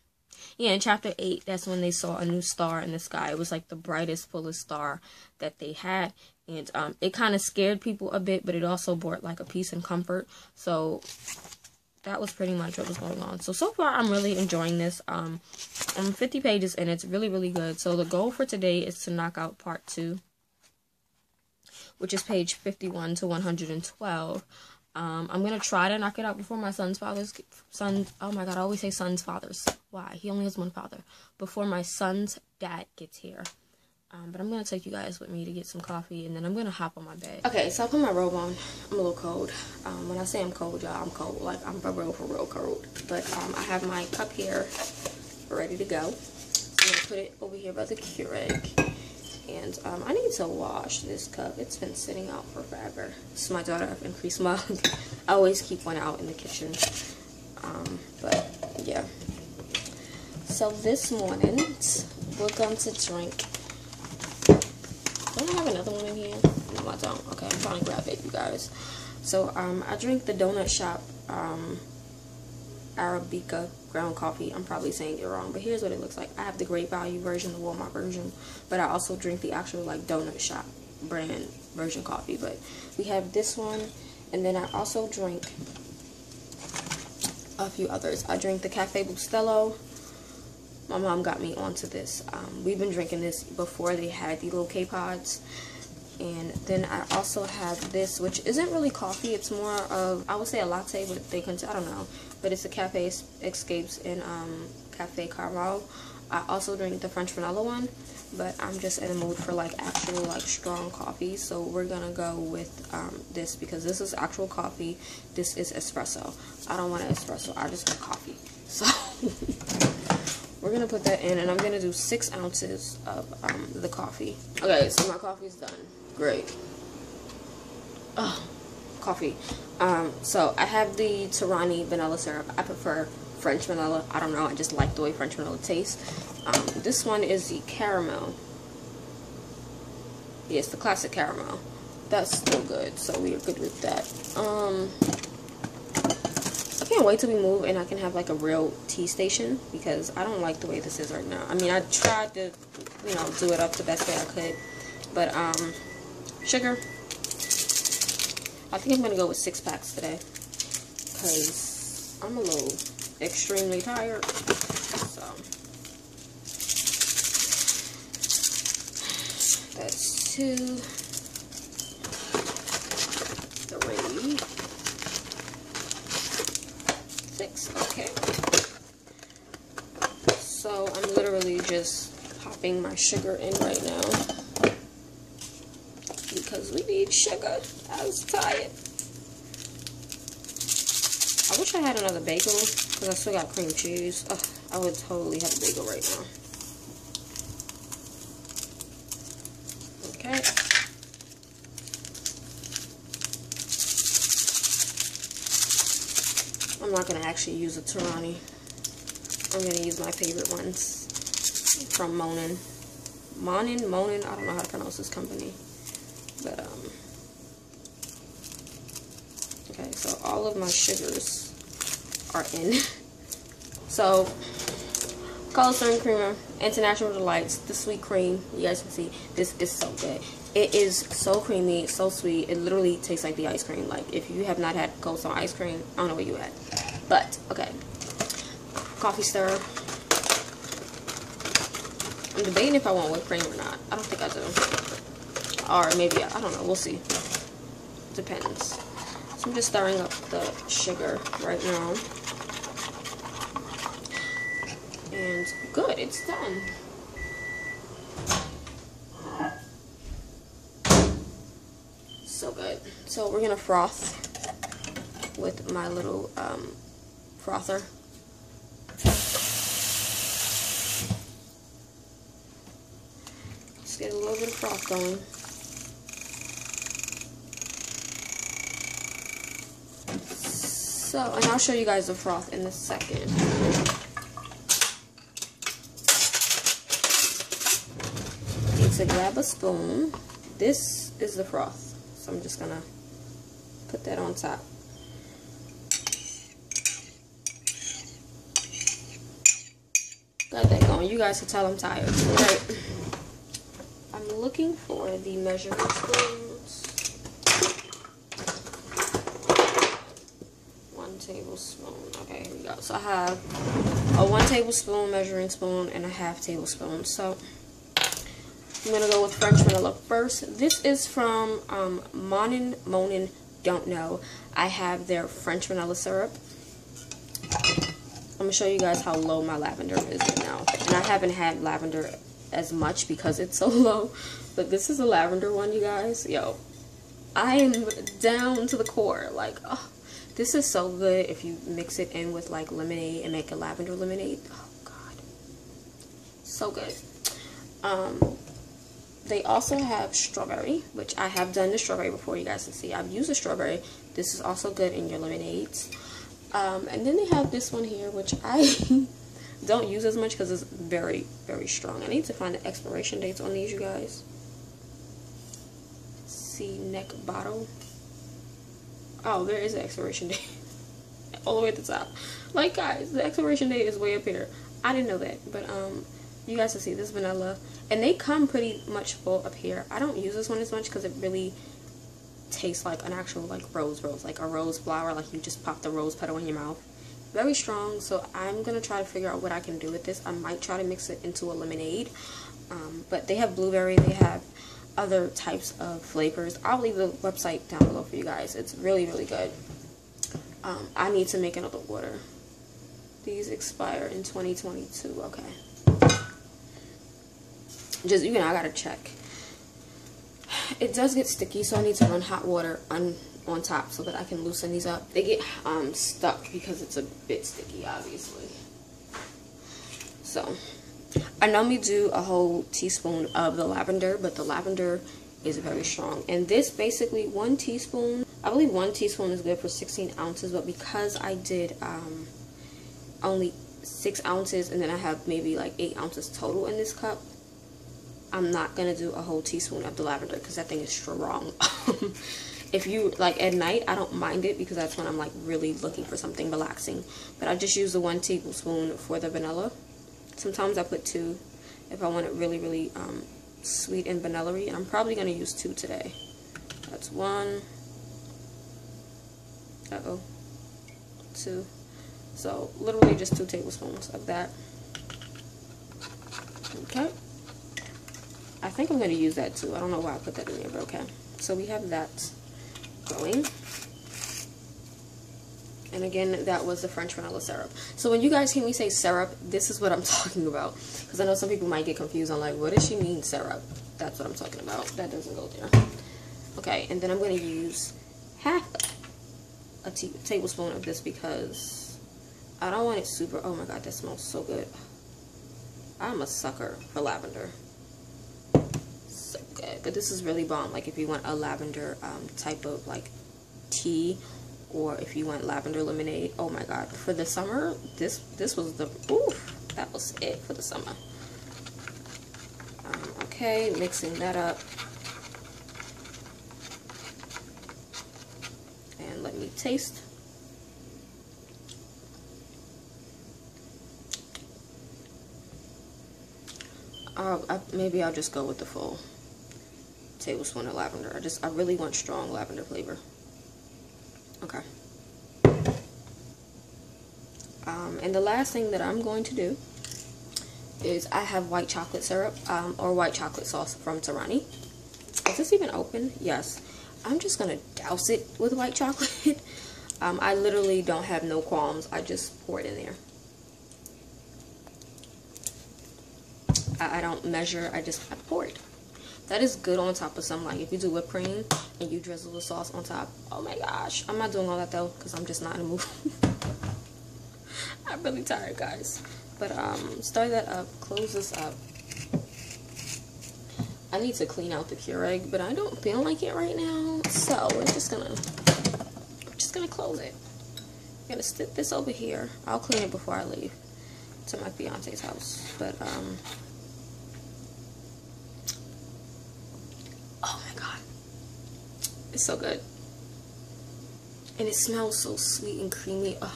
Yeah, in chapter eight, that's when they saw a new star in the sky. It was like the brightest, fullest star that they had, and um, it kind of scared people a bit, but it also brought like a peace and comfort. So that was pretty much what was going on. So, so far, I'm really enjoying this. Um, I'm 50 pages and it's really, really good. So, the goal for today is to knock out part two, which is page 51 to 112. Um, I'm going to try to knock it out before my son's father's son. Oh my God, I always say son's fathers. Why? He only has one father. Before my son's dad gets here. Um, but I'm to take you guys with me to get some coffee, and then I'm to hop on my bed. Okay, so I put my robe on. I'm a little cold. Um, when I say I'm cold, y'all, I'm cold. Like, I'm for real, for real cold. But um, I have my cup here ready to go. So I'm to put it over here by the Keurig. And um, I need to wash this cup. It's been sitting out for forever. This is my Daughter of Increase mug. I always keep one out in the kitchen. Um, but, yeah. So this morning, we're going to drink don't I have another one in here? No, I don't. Okay, I'm trying to grab it, you guys. So, um, I drink the Donut Shop, um, Arabica ground coffee. I'm probably saying it wrong, but here's what it looks like. I have the Great Value version, the Walmart version, but I also drink the actual, like, Donut Shop brand version coffee. But we have this one, and then I also drink a few others. I drink the Cafe Bustelo, my mom got me onto this. Um, we've been drinking this before they had the little K-Pods. And then I also have this, which isn't really coffee. It's more of, I would say a latte, but they can, I don't know. But it's a Cafe Escapes in um, Cafe Caramel. I also drink the French vanilla one, but I'm just in the mood for like actual like strong coffee. So we're gonna go with um, this because this is actual coffee. This is espresso. I don't want an espresso. I just want coffee. So we're gonna put that in, and I'm gonna do six ounces of um, the coffee. Okay, so my coffee's done. Great. Oh, coffee. Um, so I have the Torani vanilla syrup. I prefer French vanilla. I don't know. I just like the way French vanilla tastes. Um, this one is the caramel. Yes, the classic caramel. That's still good. So we are good with that. Um, I can't wait till we move and I can have like a real tea station because I don't like the way this is right now. I mean, I tried to, you know, do it up the best way I could. But, um, sugar. I think I'm going to go with six packs today because I'm a little extremely tired. So that's two, three, six. Okay. So I'm literally just popping my sugar in right now because we need sugar. I was tired. I wish I had another bagel because I still got cream cheese. Ugh, I would totally have a bagel right now. Okay. I'm not going to actually use a Torani. I'm going to use my favorite ones from Monin. Monin, Monin, I don't know how to pronounce this company. But, um, okay, so all of my sugars are in. so, Cold Stone Creamer, International Delights, the sweet cream. You guys can see, this is so good. It is so creamy, so sweet. It literally tastes like the ice cream. Like, if you have not had Cold Stone ice cream, I don't know where you at. But, okay. Coffee stir. I'm debating if I want whipped cream or not. I don't think I do. Or maybe, I don't know. We'll see. Depends. So I'm just stirring up the sugar right now. And good, it's done. So good. So we're to froth with my little um, frother. Let's get a little bit of froth going. So, and I'll show you guys the froth in a second. Need to grab a spoon. This is the froth. So I'm just gonna put that on top. Got that going. You guys can tell I'm tired. Right. I'm looking for the measuring spoons. Tablespoon. Okay, here we go. So I have a one tablespoon measuring spoon and a half tablespoon. So I'm to go with French vanilla first. This is from um, Monin Monin Don't Know. I have their French vanilla syrup. I'm to show you guys how low my lavender is right now. And I haven't had lavender as much because it's so low. But this is a lavender one, you guys. Yo, I am down to the core. Like, oh, this is so good if you mix it in with like lemonade and make a lavender lemonade. Oh god. So good. Um they also have strawberry, which I have done the strawberry before you guys can see. I've used the strawberry. This is also good in your lemonades. Um, and then they have this one here, which I don't use as much because it's very, very strong. I need to find the expiration dates on these, you guys. See neck bottle. Oh, there is an expiration date. All the way at the top. Like, guys, the expiration date is way up here. I didn't know that. But, um, you guys can see this vanilla. And they come pretty much full up here. I don't use this one as much because it really tastes like an actual, like, rose rose. Like a rose flower. Like, you just pop the rose petal in your mouth. Very strong. So, I'm going to try to figure out what I can do with this. I might try to mix it into a lemonade. Um, but they have blueberry. They have other types of flavors. I'll leave the website down below for you guys. It's really, really good. Um, I need to make another order. These expire in 2022. Okay. just you know I gotta check. It does get sticky, so I need to run hot water on on top so that I can loosen these up. They get um, stuck because it's a bit sticky, obviously. So I normally do a whole teaspoon of the lavender, but the lavender is very strong. And this basically one teaspoon, I believe one teaspoon is good for 16 ounces, but because I did um, only six ounces and then I have maybe like eight ounces total in this cup, I'm not going to do a whole teaspoon of the lavender because that thing is strong. if you like at night I don't mind it because that's when I'm like really looking for something relaxing but I just use the one tablespoon for the vanilla sometimes I put two if I want it really really um, sweet and vanilla and I'm probably gonna use two today. That's one. Uh-oh. Two. So literally just two tablespoons of that. Okay. I think I'm gonna use that too. I don't know why I put that in there but okay. So we have that going. And again, that was the French vanilla syrup. So when you guys hear me say syrup, this is what I'm talking about. Because I know some people might get confused on like, what does she mean syrup? That's what I'm talking about. That doesn't go there. Okay, and then I'm going to use half a tablespoon of this because I don't want it super, oh my god, that smells so good. I'm a sucker for lavender So good. But this is really bomb. Like if you want a lavender um, type of like tea or if you want lavender lemonade. Oh my god. For the summer, this this was the oof, that was it for the summer. Um, okay, mixing that up. And let me taste. Uh, I, maybe I'll just go with the full tablespoon of lavender. I just, I really want strong lavender flavor. Okay. Um, and the last thing that I'm going to do is I have white chocolate syrup um, or white chocolate sauce from Torani. Is this even open? Yes. I'm just going to douse it with white chocolate. um, I literally don't have no qualms. I just pour it in there. I, I don't measure. I just I pour it. That is good on top of something. like if you do whipped cream and you drizzle the sauce on top. Oh my gosh. I'm not doing all that though because I'm just not in the mood. Really tired, guys. But um, start that up. Close this up. I need to clean out the Keurig, but I don't feel like it right now. So we're just gonna, I'm just gonna close it. I'm gonna stick this over here. I'll clean it before I leave to my fiance's house. But um, Oh my god. It's so good. And it smells so sweet and creamy. Oh,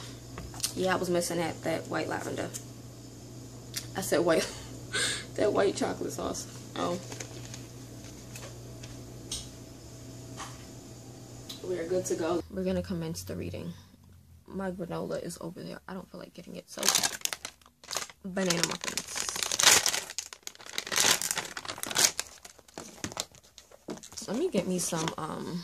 yeah, I was missing that, that white lavender. I said white, that white chocolate sauce. Oh. We are good to go. We're going to commence the reading. My granola is over there. I don't feel like getting it. So, banana muffins. let me get me some um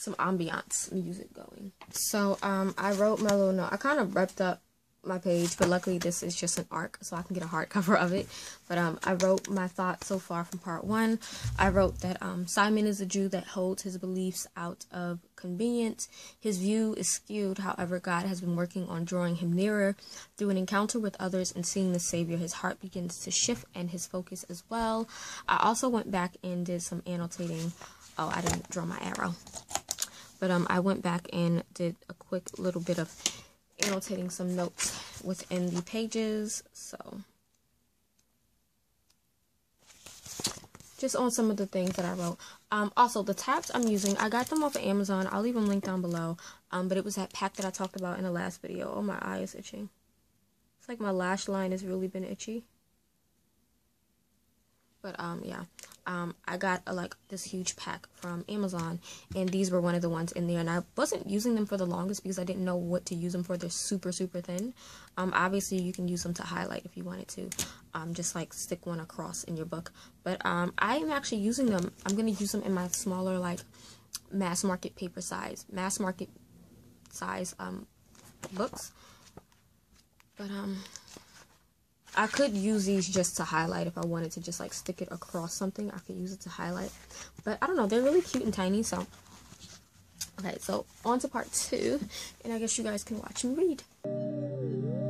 some ambiance music going. So um I wrote my little note. I kind of wrapped up my page, but luckily this is just an ARC, so I can get a hardcover of it. But um, I wrote my thoughts so far from part one. I wrote that um, Simon is a Jew that holds his beliefs out of convenience. His view is skewed, however, God has been working on drawing him nearer. Through an encounter with others and seeing the Savior, his heart begins to shift and his focus as well. I also went back and did some annotating. Oh, I didn't draw my arrow. But um, I went back and did a quick little bit of annotating some notes within the pages. So, just on some of the things that I wrote. Um, also, the tabs I'm using, I got them off of Amazon. I'll leave them linked down below. Um, but it was that pack that I talked about in the last video. Oh, my eye is itching. It's like my lash line has really been itchy. But um yeah, um I got a, like this huge pack from Amazon, and these were one of the ones in there. And I wasn't using them for the longest because I didn't know what to use them for. They're super super thin. Um, obviously you can use them to highlight if you wanted to. Um, just like stick one across in your book. But um, I am actually using them. I'm gonna use them in my smaller like mass market paper size, mass market size um books. But um I could use these just to highlight if I wanted to just like stick it across something. I could use it to highlight. But I don't know. They're really cute and tiny. So, okay. So on to part two. And I guess you guys can watch me read.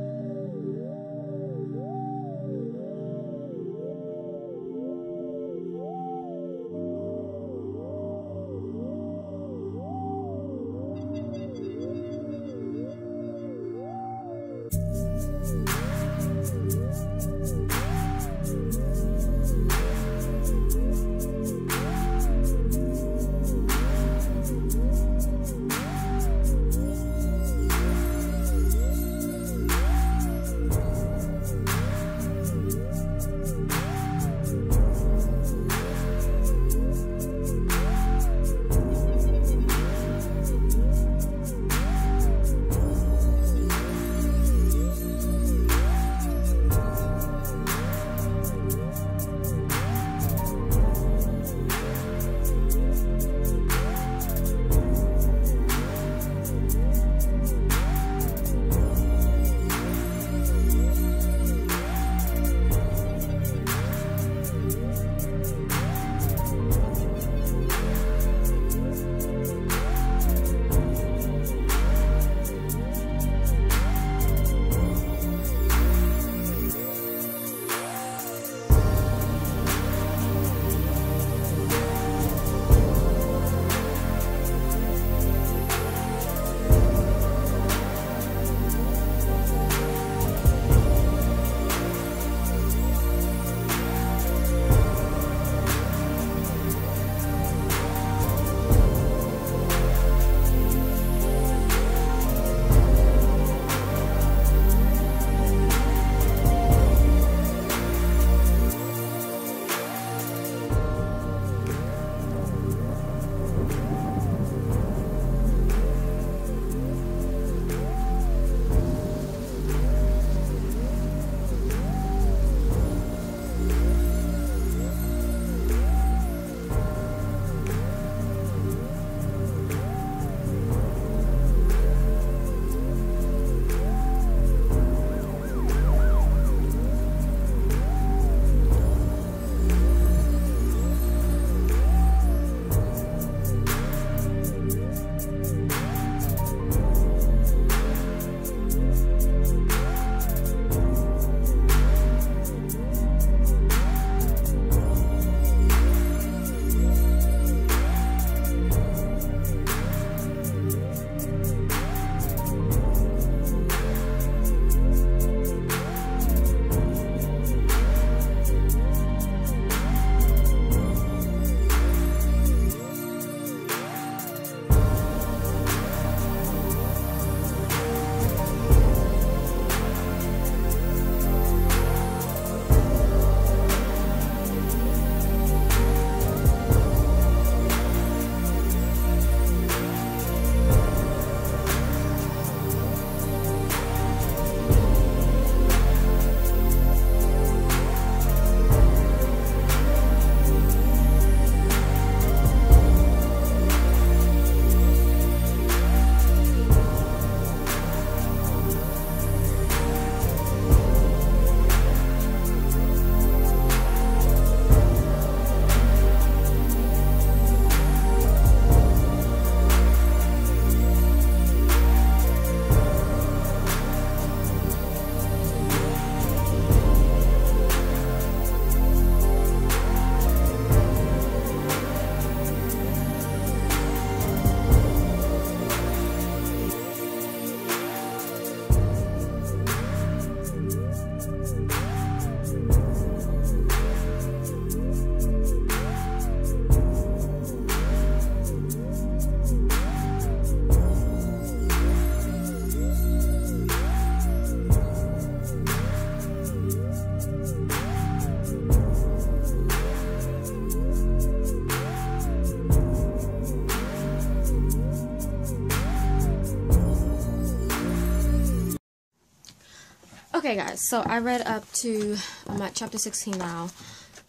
Okay, guys, so I read up to, I'm at chapter 16 now.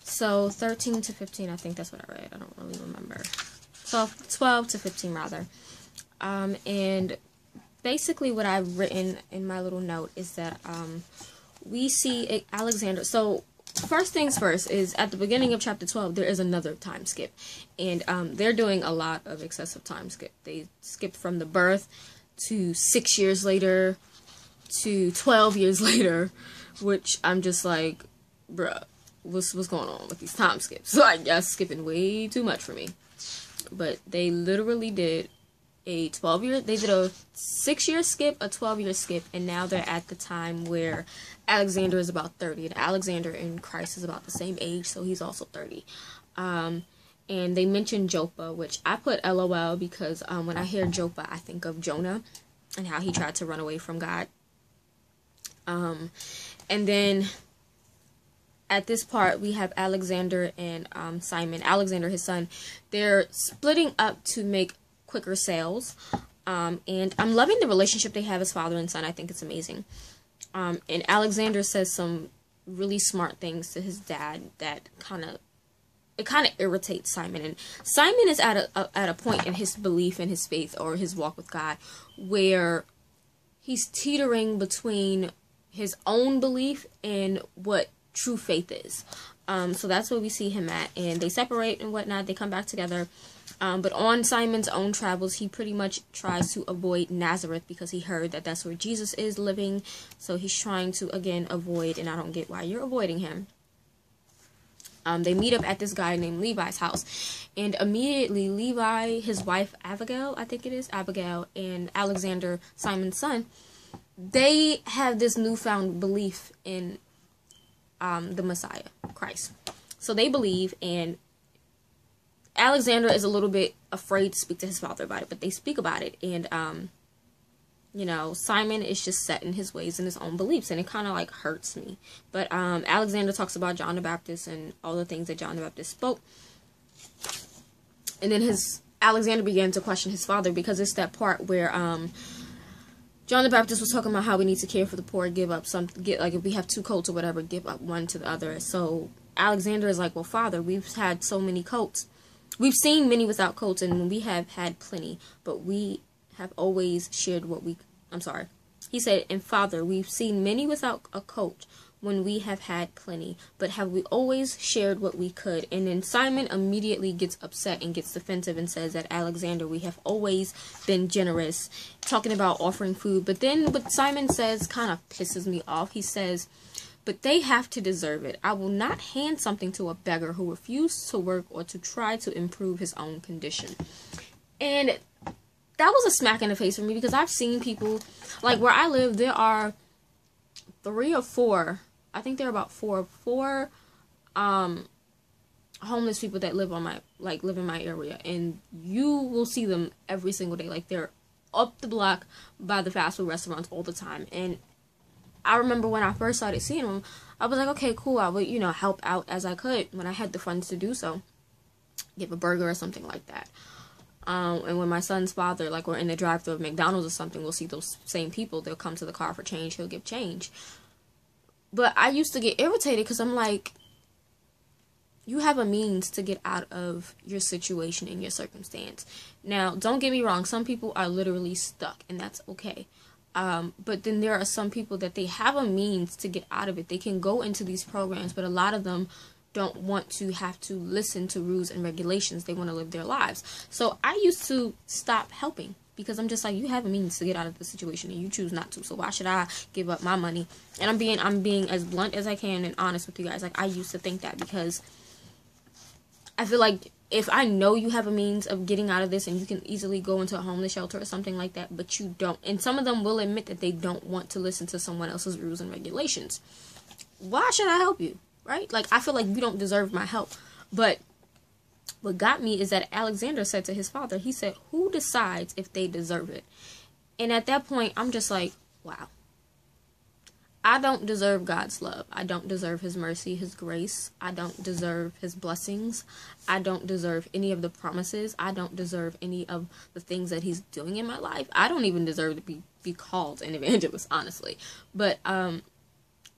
So 13 to 15, I think that's what I read. I don't really remember. 12, 12 to 15, rather. Um, and basically, what I've written in my little note is that um, we see Alexander. So first things first is at the beginning of chapter 12 there is another time skip and um, they're doing a lot of excessive time skip they skip from the birth to six years later to 12 years later which i'm just like bruh what's, what's going on with these time skips? So i guess skipping way too much for me. But they literally did a 12 year they did a 6 year skip a 12 year skip and now they're at the time where alexander is about 30 and alexander and christ is about the same age so he's also 30 um, and they mentioned joppa which i put lol because um, when i hear joppa i think of jonah and how he tried to run away from god um, and then at this part we have alexander and um, simon alexander his son they're splitting up to make quicker sales. Um, and I'm loving the relationship they have as father and son. I think it's amazing. Um, and Alexander says some really smart things to his dad that kind of it kind of irritates Simon. And Simon is at a, a at a point in his belief in his faith or his walk with God where he's teetering between his own belief and what true faith is. Um, so that's where we see him at, and they separate and whatnot. They come back together. Um, but on Simon's own travels, he pretty much tries to avoid Nazareth because he heard that that's where Jesus is living. So he's trying to, again, avoid, and I don't get why you're avoiding him. Um, they meet up at this guy named Levi's house. And immediately, Levi, his wife, Abigail, I think it is, Abigail, and Alexander, Simon's son, they have this newfound belief in um, the Messiah, Christ. So they believe, and Alexander is a little bit afraid to speak to his father about it, but they speak about it, and um, you know, Simon is just set in his ways and his own beliefs, and it kind of like hurts me. But um, Alexander talks about John the Baptist and all the things that John the Baptist spoke, and then his Alexander began to question his father because it's that part where um, John the Baptist was talking about how we need to care for the poor, give up some, get like if we have two coats or whatever, give up one to the other. So Alexander is like, well, father, we've had so many coats We've seen many without coats, and we have had plenty, but we have always shared what we. I'm sorry. He said, And Father, we've seen many without a coat when we have had plenty, but have we always shared what we could? And then Simon immediately gets upset and gets defensive and says that Alexander, we have always been generous, talking about offering food. But then what Simon says kind of pisses me off. He says, but they have to deserve it. I will not hand something to a beggar who refuses to work or to try to improve his own condition. And that was a smack in the face for me because I've seen people, like where I live, there are three or four, I think there are about four, four um, homeless people that live on my, like live in my area. And you will see them every single day. Like they're up the block by the fast food restaurants all the time. And I remember when I first started seeing them, I was like, okay, cool. I would, you know, help out as I could when I had the funds to do so. Give a burger or something like that. Um, and when my son's father, like we're in the drive-thru of McDonald's or something, we'll see those same people. They'll come to the car for change. He'll give change. But I used to get irritated because I'm like, you have a means to get out of your situation and your circumstance. Now, don't get me wrong. Some people are literally stuck, and that's okay. Um, but then there are some people that they have a means to get out of it. They can go into these programs, but a lot of them don't want to have to listen to rules and regulations. They want to live their lives. So I used to stop helping because I'm just like you have a means to get out of the situation and you choose not to. So why should I give up my money? And I'm being I'm being as blunt as I can and honest with you guys. Like I used to think that because I feel like if I know you have a means of getting out of this and you can easily go into a homeless shelter or something like that, but you don't, and some of them will admit that they don't want to listen to someone else's rules and regulations. Why should I help you? Right? Like, I feel like you don't deserve my help. But what got me is that Alexander said to his father, he said, Who decides if they deserve it? And at that point, I'm just like, wow. I don't deserve God's love. I don't deserve His mercy, His grace. I don't deserve His blessings. I don't deserve any of the promises. I don't deserve any of the things that He's doing in my life. I don't even deserve to be, be called an evangelist, honestly. But um,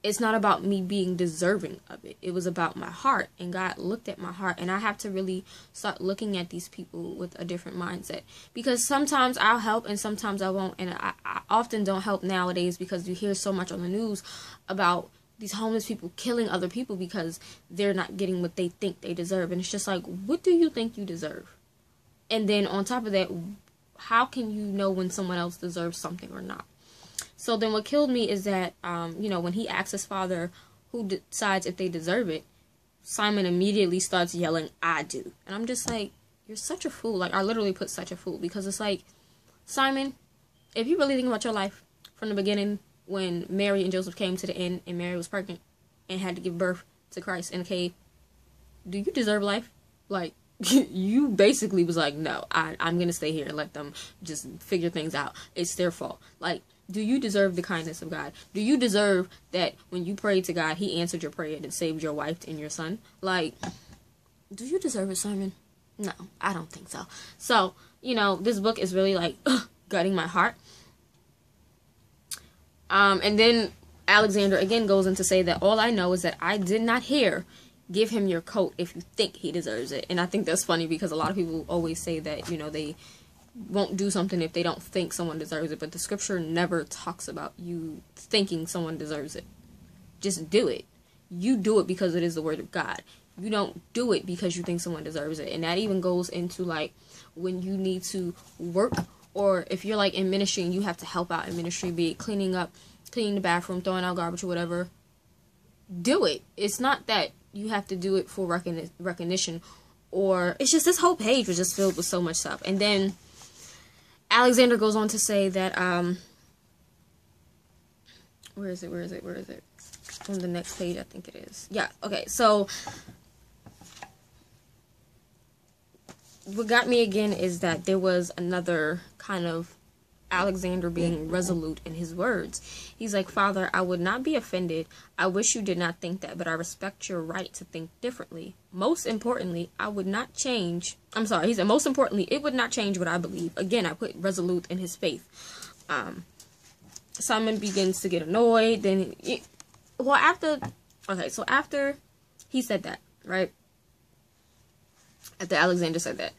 it's not about me being deserving of it. It was about my heart. And God looked at my heart. And I have to really start looking at these people with a different mindset. Because sometimes I'll help and sometimes I won't. And I, I often don't help nowadays because you hear so much on the news about these homeless people killing other people because they're not getting what they think they deserve. And it's just like, what do you think you deserve? And then on top of that, how can you know when someone else deserves something or not? So then what killed me is that, um, you know, when he asks his father who decides if they deserve it, Simon immediately starts yelling, I do. And I'm just like, you're such a fool. Like, I literally put such a fool because it's like, Simon, if you really think about your life from the beginning, when Mary and Joseph came to the end and Mary was pregnant and had to give birth to Christ in a cave, do you deserve life? Like, you basically was like, no, I, I'm going to stay here and let them just figure things out. It's their fault. Like, do you deserve the kindness of God? Do you deserve that when you prayed to God, He answered your prayer and saved your wife and your son? Like, do you deserve it, Simon? No, I don't think so. So, you know, this book is really like ugh, gutting my heart. Um, and then Alexander again goes in to say that all I know is that I did not hear give him your coat if you think he deserves it. And I think that's funny because a lot of people always say that, you know, they won't do something if they don't think someone deserves it, but the scripture never talks about you thinking someone deserves it. Just do it. You do it because it is the word of God. You don't do it because you think someone deserves it. And that even goes into like when you need to work or if you're like in ministry and you have to help out in ministry, be it cleaning up, cleaning the bathroom, throwing out garbage or whatever. Do it. It's not that you have to do it for recognition or it's just this whole page was just filled with so much stuff. And then Alexander goes on to say that, um, where is it? Where is it? Where is it? On the next page, I think it is. Yeah, okay, so what got me again is that there was another kind of Alexander being resolute in his words. He's like, Father, I would not be offended. I wish you did not think that, but I respect your right to think differently. Most importantly, I would not change. I'm sorry, he said, most importantly, it would not change what I believe. Again, I put resolute in his faith. Um, Simon begins to get annoyed. Then, it, well, after, okay, so after he said that, right? After Alexander said that,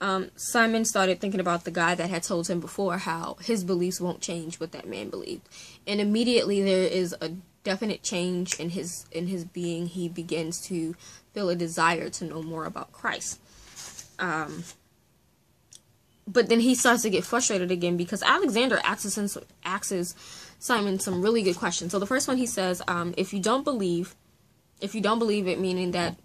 um, Simon started thinking about the guy that had told him before how his beliefs won't change what that man believed, and immediately there is a definite change in his in his being. He begins to feel a desire to know more about Christ. Um, but then he starts to get frustrated again because Alexander asks, him, asks Simon some really good questions. So the first one he says, um, if you don't believe, if you don't believe it, meaning that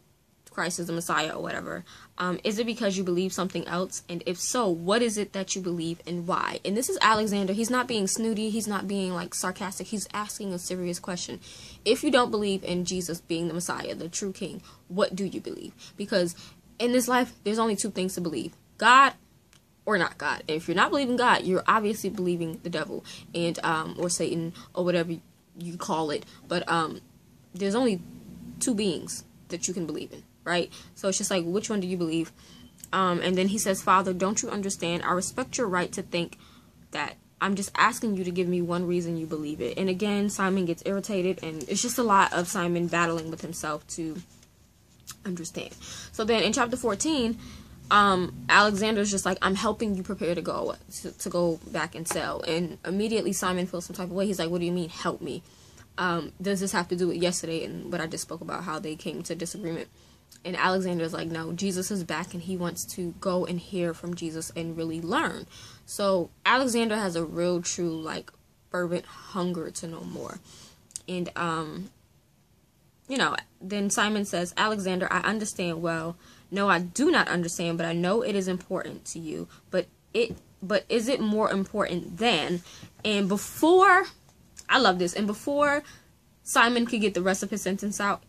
Christ is the Messiah or whatever, um, is it because you believe something else? And if so, what is it that you believe and why? And this is Alexander. He's not being snooty. He's not being like sarcastic. He's asking a serious question. If you don't believe in Jesus being the Messiah, the true King, what do you believe? Because in this life, there's only two things to believe God or not God. And if you're not believing God, you're obviously believing the devil and um, or Satan or whatever you call it. But um, there's only two beings that you can believe in right? So it's just like, which one do you believe? Um, and then he says, Father, don't you understand? I respect your right to think that I'm just asking you to give me one reason you believe it. And again, Simon gets irritated, and it's just a lot of Simon battling with himself to understand. So then in chapter 14, um, Alexander's just like, I'm helping you prepare to go to, to, go back and sell. And immediately Simon feels some type of way. He's like, What do you mean, help me? Um, does this have to do with yesterday and what I just spoke about, how they came to disagreement? And Alexander's like, no, Jesus is back and he wants to go and hear from Jesus and really learn. So Alexander has a real, true, like, fervent hunger to know more. And, um, you know, then Simon says, Alexander, I understand well. No, I do not understand, but I know it is important to you. But it, but is it more important than? And before, I love this. And before Simon could get the rest of his sentence out,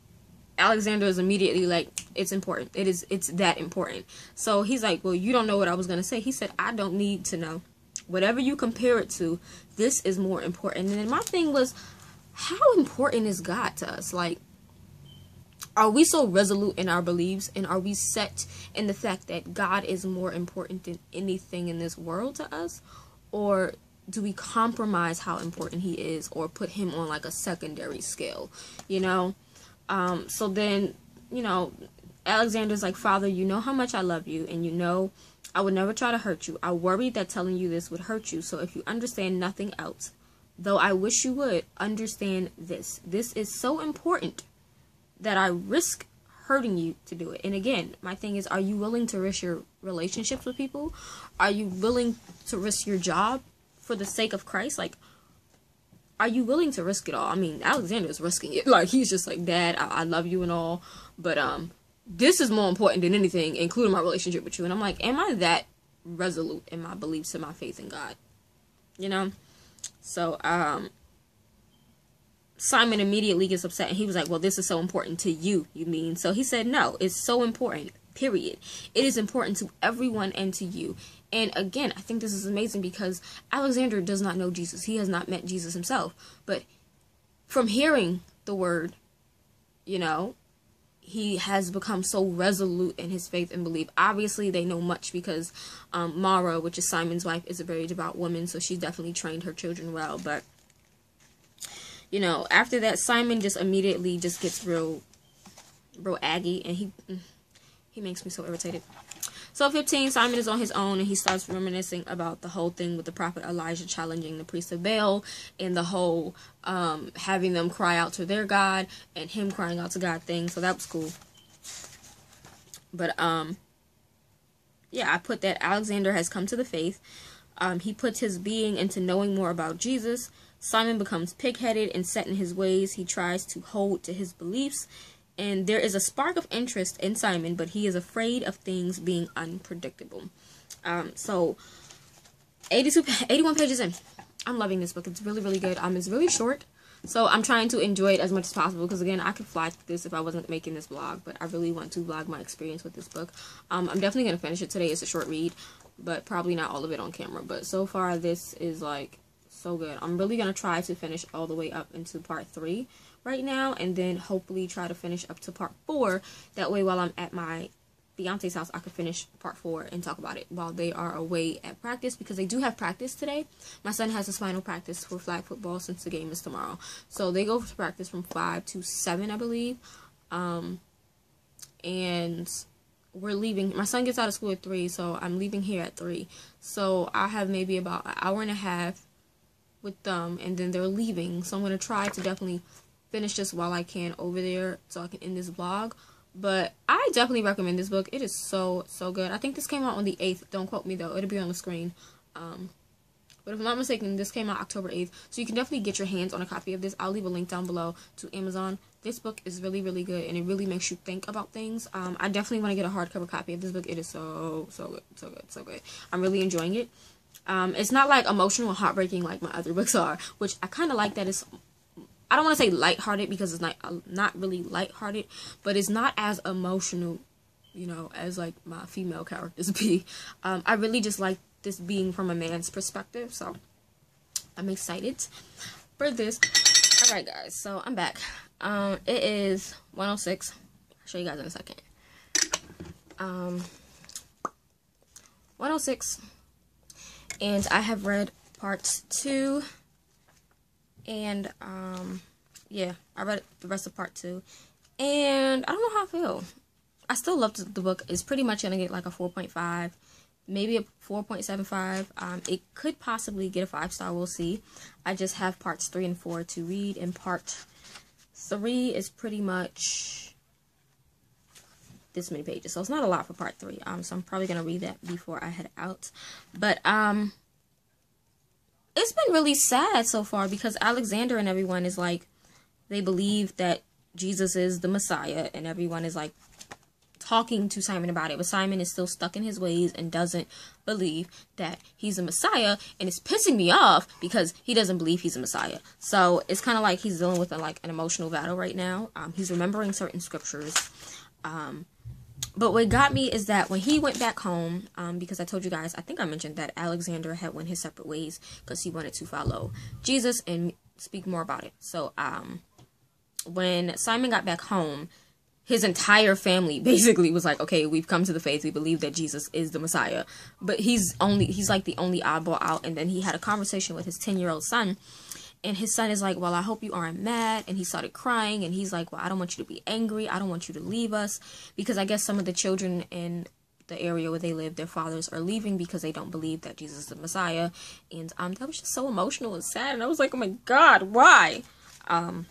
Alexander is immediately like, it's important. It is, it's that important. So he's like, well, you don't know what I was going to say. He said, I don't need to know. Whatever you compare it to, this is more important. And my thing was, how important is God to us? Like, are we so resolute in our beliefs and are we set in the fact that God is more important than anything in this world to us? Or do we compromise how important he is or put him on like a secondary scale you know um so then you know alexander's like father you know how much i love you and you know i would never try to hurt you. I worried that telling you this would hurt you. So if you understand nothing else though i wish you would understand this. This is so important that i risk hurting you to do it. And again my thing is are you willing to risk your relationships with people? Are you willing to risk your job for the sake of Christ? Like, are you willing to risk it all? I mean, Alexander is risking it. Like, he's just like, Dad, I, I love you and all, but um, this is more important than anything, including my relationship with you. And I'm like, am I that resolute in my beliefs and my faith in God? You know? So, um, Simon immediately gets upset and he was like, Well, this is so important to you, you mean? So he said, No, it's so important, period. It is important to everyone and to you. And again, I think this is amazing because Alexander does not know Jesus. He has not met Jesus himself. But from hearing the word, you know, he has become so resolute in his faith and belief. Obviously, they know much because um, Mara, which is Simon's wife, is a very devout woman, so she definitely trained her children well. But, you know, after that, Simon just immediately just gets real, real aggy, and he, he makes me so irritated. So 15, Simon is on his own and he starts reminiscing about the whole thing with the prophet Elijah challenging the priest of Baal and the whole um, having them cry out to their God and him crying out to God thing. So that was cool. But um, yeah, I put that Alexander has come to the faith. Um, he puts his being into knowing more about Jesus. Simon becomes pig-headed and set in his ways. He tries to hold to his beliefs and there is a spark of interest in Simon, but he is afraid of things being unpredictable. Um, so, 82, 81 pages in. I'm loving this book. It's really, really good. Um, it's really short, so I'm trying to enjoy it as much as possible because, again, I could fly through this if I wasn't making this vlog, but I really want to vlog my experience with this book. Um, I'm definitely going to finish it today. It's a short read, but probably not all of it on camera. But so far, this is, like, so good. I'm really going to try to finish all the way up into part 3 right now and then hopefully try to finish up to part four. That way while I'm at my fiance's house, I could finish part four and talk about it while they are away at practice because they do have practice today. My son has his final practice for flag football since the game is tomorrow. So they go to practice from 5 to 7, I believe. Um, and we're leaving. My son gets out of school at 3, so I'm leaving here at 3. So I have maybe about an hour and a half with them, and then they're leaving. So I'm going to try to definitely finish this while I can over there so I can end this vlog. But I definitely recommend this book. It is so, so good. I think this came out on the 8th. Don't quote me, though. It'll be on the screen. Um, but if I'm not mistaken, this came out October 8th. So you can definitely get your hands on a copy of this. I'll leave a link down below to Amazon. This book is really, really good. And it really makes you think about things. Um, I definitely want to get a hardcover copy of this book. It is so, so good. So good. So good. I'm really enjoying it. Um, it's not like emotional and heartbreaking like my other books are. Which I kind of like that it's I don't want to say lighthearted because it's not uh, not really lighthearted, but it's not as emotional, you know, as like my female characters be. Um, I really just like this being from a man's perspective, so I'm excited for this. All right, guys, so I'm back. Um, it is 106. I'll show you guys in a second. Um, 106, and I have read parts two and, um, yeah, I read the rest of part two. And I don't know how I feel. I still loved the book. It's pretty much to get like a 4.5, maybe a 4.75. Um, it could possibly get a 5 star. We'll see. I just have parts 3 and 4 to read. And part 3 is pretty much this many pages. So it's not a lot for part 3. Um, so I'm probably to read that before I head out. But, um, it's been really sad so far because Alexander and everyone is like, they believe that Jesus is the Messiah, and everyone is like talking to Simon about it, but Simon is still stuck in his ways and doesn't believe that he's a Messiah, and it's pissing me off because he doesn't believe he's a Messiah. So it's kind of like he's dealing with a, like an emotional battle right now. Um, he's remembering certain scriptures. Um, but what got me is that when he went back home, um, because I told you guys, I think I mentioned that Alexander had went his separate ways because he wanted to follow Jesus and speak more about it. So, um, when Simon got back home, his entire family basically was like, okay, we've come to the faith. We believe that Jesus is the Messiah. But he's only, he's like the only oddball out. And then he had a conversation with his 10 year old son. And his son is like, well, I hope you aren't mad. And he started crying. And he's like, well, I don't want you to be angry. I don't want you to leave us. Because I guess some of the children in the area where they live, their fathers are leaving because they don't believe that Jesus is the Messiah. And um, that was just so emotional and sad. And I was like, oh my God, why? Um,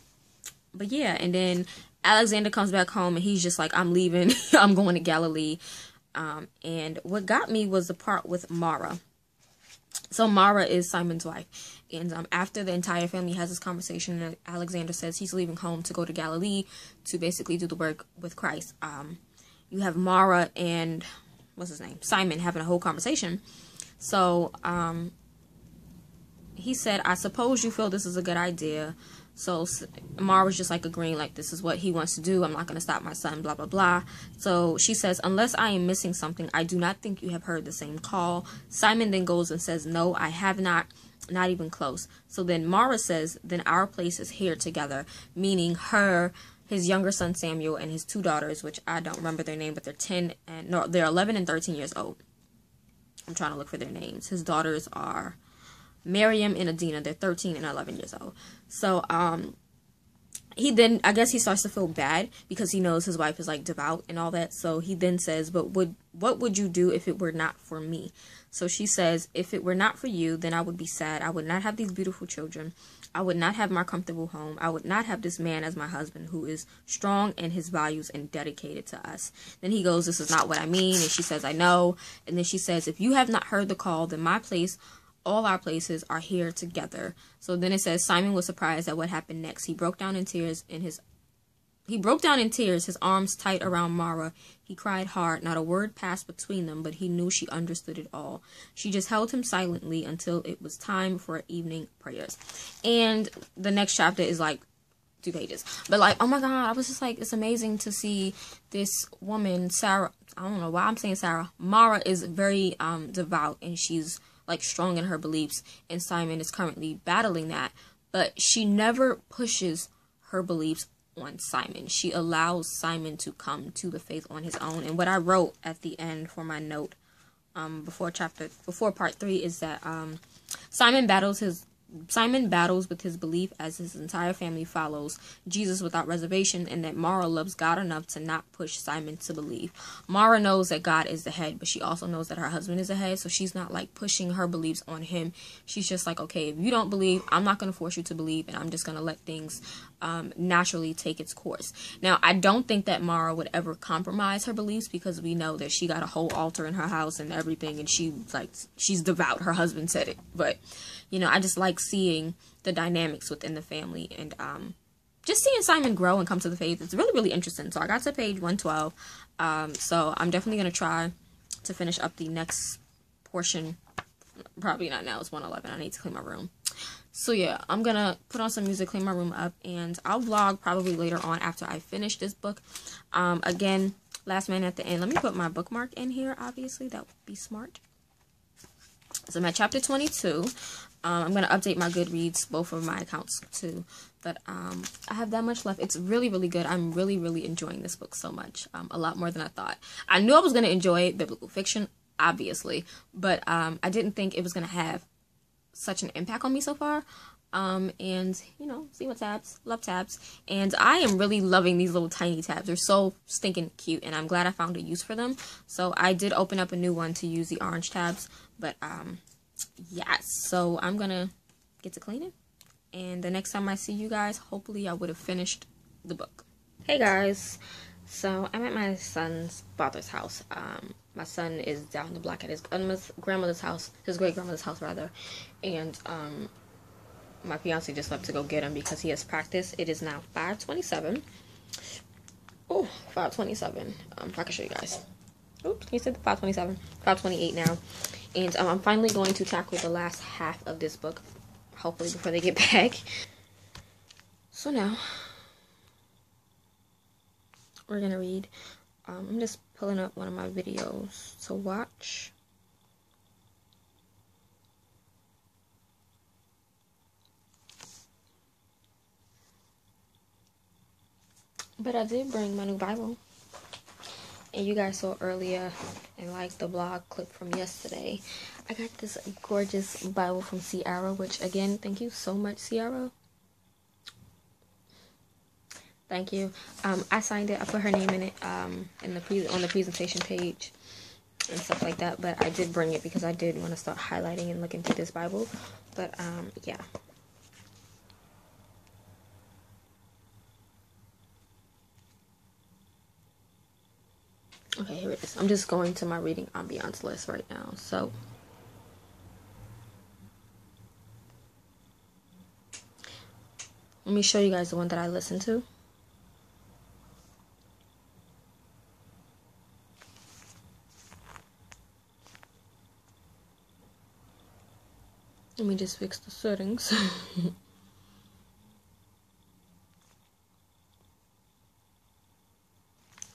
but yeah, and then Alexander comes back home and he's just like, I'm leaving. I'm going to Galilee. Um, and what got me was the part with Mara. So Mara is Simon's wife. And um, after the entire family has this conversation, Alexander says he's leaving home to go to Galilee to basically do the work with Christ. Um, you have Mara and what's his name? Simon having a whole conversation. So um, he said, I suppose you feel this is a good idea. So Mara was just like agreeing, like, this is what he wants to do. I'm not going to stop my son, blah, blah, blah. So she says, unless I am missing something, I do not think you have heard the same call. Simon then goes and says, no, I have not. Not even close. So then Mara says, then our place is here together, meaning her, his younger son Samuel, and his two daughters, which I don't remember their name, but they're 10 and, no, they're 11 and 13 years old. I'm trying to look for their names. His daughters are Miriam and Adina. They're 13 and 11 years old. So, um, he then, I guess he starts to feel bad because he knows his wife is like devout and all that. So he then says, but would, what would you do if it were not for me? So she says, if it were not for you, then I would be sad. I would not have these beautiful children. I would not have my comfortable home. I would not have this man as my husband who is strong in his values and dedicated to us. Then he goes, this is not what I mean. And she says, I know. And then she says, if you have not heard the call, then my place all our places are here together. So then it says Simon was surprised at what happened next. He broke down in tears in his he broke down in tears, his arms tight around Mara. He cried hard. Not a word passed between them, but he knew she understood it all. She just held him silently until it was time for evening prayers. And the next chapter is like two pages. But like, oh my god, I was just like, it's amazing to see this woman, Sarah. I don't know why I'm saying Sarah. Mara is very um devout and she's like strong in her beliefs and Simon is currently battling that but she never pushes her beliefs on Simon. She allows Simon to come to the faith on his own. And what I wrote at the end for my note um before chapter before part 3 is that um Simon battles his Simon battles with his belief as his entire family follows Jesus without reservation and that Mara loves God enough to not push Simon to believe. Mara knows that God is the head, but she also knows that her husband is the head, so she's not like pushing her beliefs on him. She's just like, okay, if you don't believe, I'm not going to force you to believe and I'm just going to let things um, naturally take its course. Now, I don't think that Mara would ever compromise her beliefs because we know that she got a whole altar in her house and everything and she like she's devout. Her husband said it, but you know, I just like seeing the dynamics within the family and um, just seeing Simon grow and come to the faith. It's really, really interesting. So I got to page 112. Um, so I'm definitely going to try to finish up the next portion. Probably not now. It's 111. I need to clean my room. So yeah, I'm going to put on some music, clean my room up, and I'll vlog probably later on after I finish this book. Um, again, last man at the inn. Let me put my bookmark in here, obviously. That would be smart. So I'm at chapter 22. Um, I'm going to update my Goodreads, both of my accounts too. But um, I have that much left. It's really, really good. I'm really, really enjoying this book so much. Um, a lot more than I thought. I knew I was going to enjoy biblical fiction, obviously. But um, I didn't think it was going to have such an impact on me so far. Um, and, you know, see what tabs. Love tabs. And I am really loving these little tiny tabs. They're so stinking cute. And I'm glad I found a use for them. So I did open up a new one to use the orange tabs. But, um, yes. So i'm gonna get to cleaning. And the next time i see you guys hopefully i would have finished the book. Hey guys. So i'm at my son's father's house. Um my son is down the block at his grandmother's house his great grandmother's house rather. And um my fiance just left to go get him because he has practice. It is now 527 oh 527 um i can show you guys oops he said 527 528 now and um, I'm finally going to tackle the last half of this book, hopefully before they get back. So now, we're going to read. Um, I'm just pulling up one of my videos to watch. But I did bring my new Bible. And you guys saw earlier and like the blog clip from yesterday. I got this gorgeous Bible from Ciara, which again, thank you so much, Ciara. Thank you. Um, I signed it. I put her name in it um, in the pre- on the presentation page and stuff like that. But I did bring it because I did want to start highlighting and looking through this Bible. But um, yeah. Okay, here it is. I'm just going to my reading ambiance list right now. So, let me show you guys the one that I listened to. Let me just fix the settings.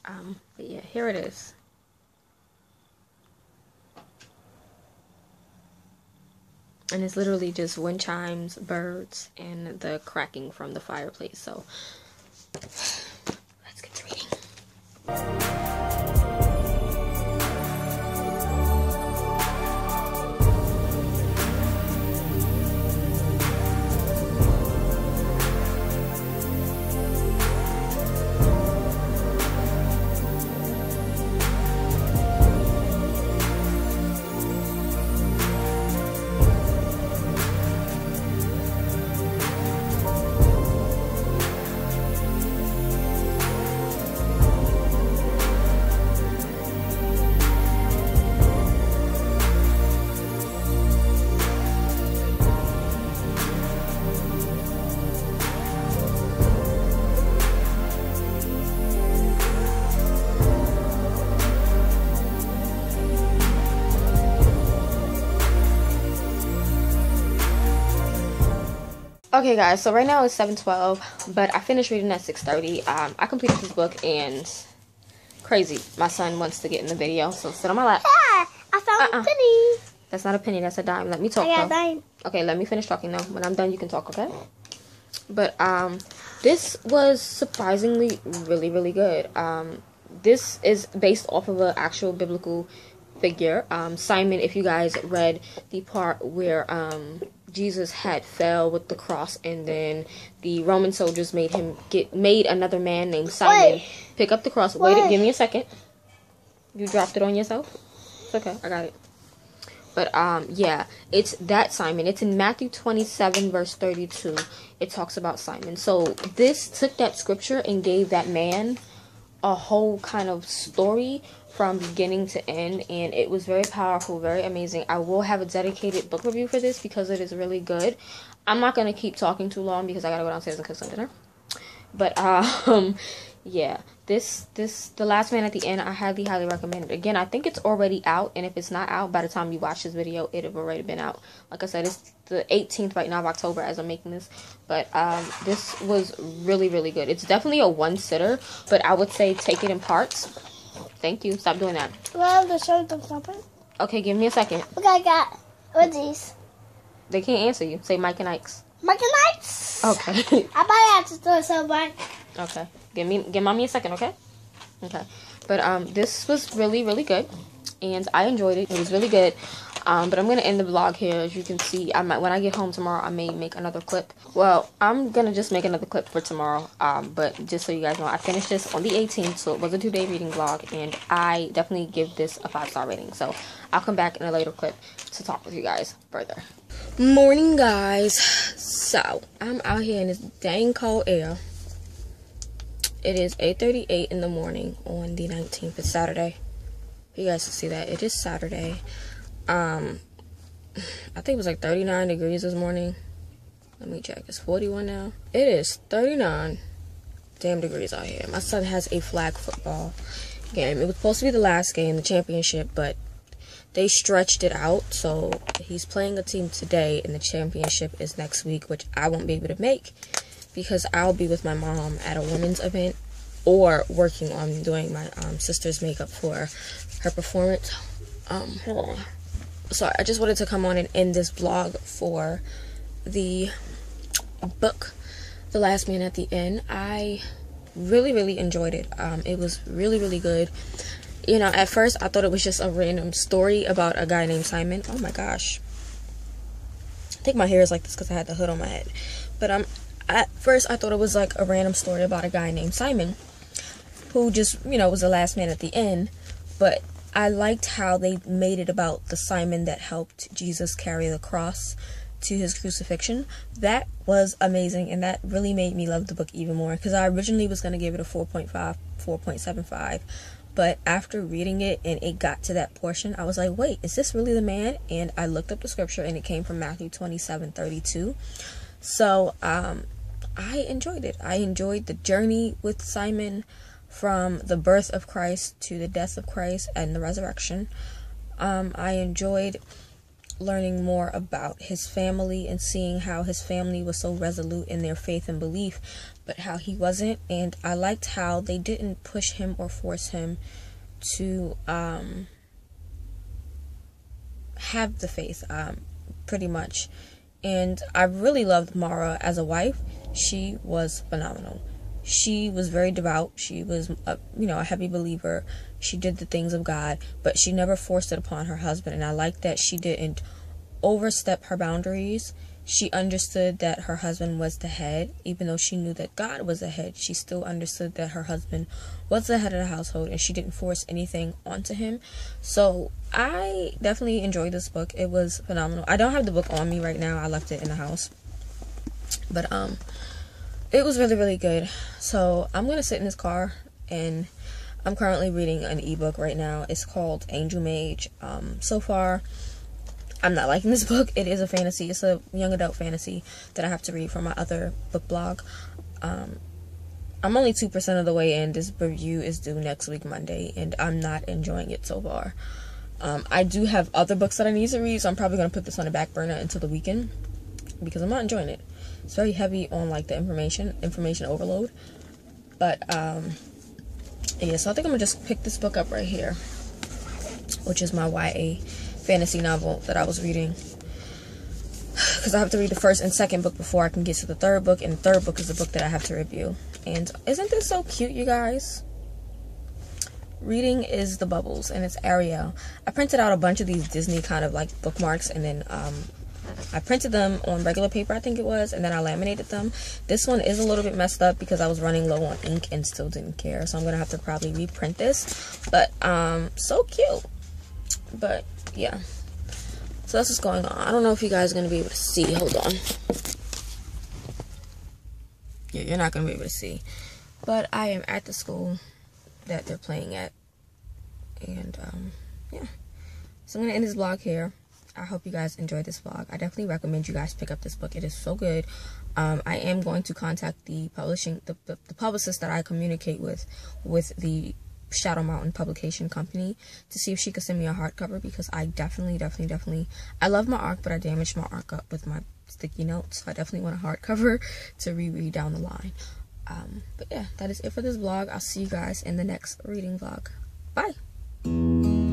Um, but yeah, here it is. And it's literally just wind chimes, birds, and the cracking from the fireplace. So let's get to reading. Okay, guys. So right now it's seven twelve, but I finished reading at six thirty. Um, I completed this book and crazy. My son wants to get in the video, so sit on my lap. Yeah, I found Uh-uh. a penny. That's not a penny. That's a dime. Let me talk I got a though. dime. Okay, let me finish talking though. When I'm done, you can talk. Okay. But um, this was surprisingly really really good. Um, this is based off of an actual biblical figure. Um, Simon, if you guys read the part where um Jesus had fell with the cross, and then the Roman soldiers made him get made another man named Simon Wait. pick up the cross. Wait, Wait. give me a second. You dropped it on yourself. It's okay. I got it. But um yeah, it's that Simon. It's in Matthew 27 verse 32. It talks about Simon. So this took that scripture and gave that man a whole kind of story from beginning to end and it was very powerful, very amazing. I will have a dedicated book review for this because it is really good. I'm not going to keep talking too long because I got to go downstairs and cook some dinner. But um yeah, this this the last man at the inn I highly highly recommend it. Again, I think it's already out and if it's not out by the time you watch this video, it'd have already been out. Like I said, it's the 18th right now of October as I'm making this. But um this was really really good. It's definitely a one sitter, but I would say take it in parts. Thank you. Stop doing that. Have to show them something? Okay, give me a second. Look, I got. What these? They can't answer you. Say Mike and Ike's. Mike and Knights. Okay. I might have to store so much. Okay. Give me give mommy a second, okay? Okay. But um this was really, really good. And I enjoyed it. It was really good. Um, but I'm gonna end the vlog here. As you can see, I might when I get home tomorrow I may make another clip. Well, I'm gonna just make another clip for tomorrow. Um, but just so you guys know, I finished this on the 18th, so it was a two day reading vlog, and I definitely give this a five star rating. So I'll come back in a later clip to talk with you guys further. Morning guys. So I'm out here in this dang cold air. It is 8:38 in the morning on the 19th. It's Saturday. You guys can see that it is Saturday. Um, I think it was like 39 degrees this morning. Let me check. It's 41 now. It is 39 damn degrees out here. My son has a flag football game. It was supposed to be the last game, the championship, but they stretched it out. So he's playing a team today, and the championship is next week, which I won't be able to make because I'll be with my mom at a women's event or working on doing my um, sister's makeup for her performance. Um, hold on. So I just wanted to come on and end this vlog for the book, The Last Man at the Inn. I really, really enjoyed it. Um, it was really, really good. You know, at first I thought it was just a random story about a guy named Simon. Oh my gosh. I think my hair is like this because I had the hood on my head. But um, at first I thought it was like a random story about a guy named Simon who just, you know, was the last man at the inn. But I liked how they made it about the Simon that helped Jesus carry the cross to his crucifixion. That was amazing, and that really made me love the book even more because I originally was going to give it a 4.5, 4.75. But after reading it and it got to that portion, I was like, wait, is this really the man? And I looked up the scripture and it came from Matthew 27 32. So um, I enjoyed it. I enjoyed the journey with Simon from the birth of Christ to the death of Christ and the resurrection. Um, I enjoyed learning more about his family and seeing how his family was so resolute in their faith and belief, but how he wasn't. And I liked how they didn't push him or force him to um, have the faith, um, pretty much. And I really loved Mara as a wife. She was phenomenal she was very devout. She was, a, you know, a heavy believer. She did the things of God, but she never forced it upon her husband. And I like that she didn't overstep her boundaries. She understood that her husband was the head, even though she knew that God was the head. She still understood that her husband was the head of the household, and she didn't force anything onto him. So I definitely enjoyed this book. It was phenomenal. I don't have the book on me right now. I left it in the house, but um it was really really good. So i'm gonna sit in this car and i'm currently reading an ebook right now. It's called angel mage. Um, so far i'm not liking this book. It is a fantasy. It's a young adult fantasy that i have to read for my other book blog. Um, i'm only 2% of the way in. This review is due next week monday and i'm not enjoying it so far. Um, i do have other books that i need to read so i'm probably going to put this on the back burner until the weekend because i'm not enjoying it it's very heavy on like the information, information overload. But um, yeah, so I think I'm gonna just pick this book up right here, which is my YA fantasy novel that I was reading. Because I have to read the first and second book before I can get to the third book, and the third book is the book that I have to review. And isn't this so cute, you guys? Reading is the bubbles, and it's Ariel. I printed out a bunch of these Disney kind of like bookmarks, and then um, I printed them on regular paper, I think it was, and then I laminated them. This one is a little bit messed up because I was running low on ink and still didn't care. So I'm going to have to probably reprint this. But, um, so cute. But, yeah. So that's what's going on. I don't know if you guys are going to be able to see. Hold on. Yeah, you're not going to be able to see. But I am at the school that they're playing at. And, um, yeah. So I'm going to end this vlog here. I hope you guys enjoyed this vlog. I definitely recommend you guys pick up this book. It is so good. Um, I am going to contact the publishing, the, the, the publicist that I communicate with, with the Shadow Mountain publication company to see if she could send me a hardcover because I definitely, definitely, definitely, I love my ARC, but I damaged my ARC up with my sticky notes. So I definitely want a hardcover to reread down the line. Um, but yeah, that is it for this vlog. I'll see you guys in the next reading vlog. Bye.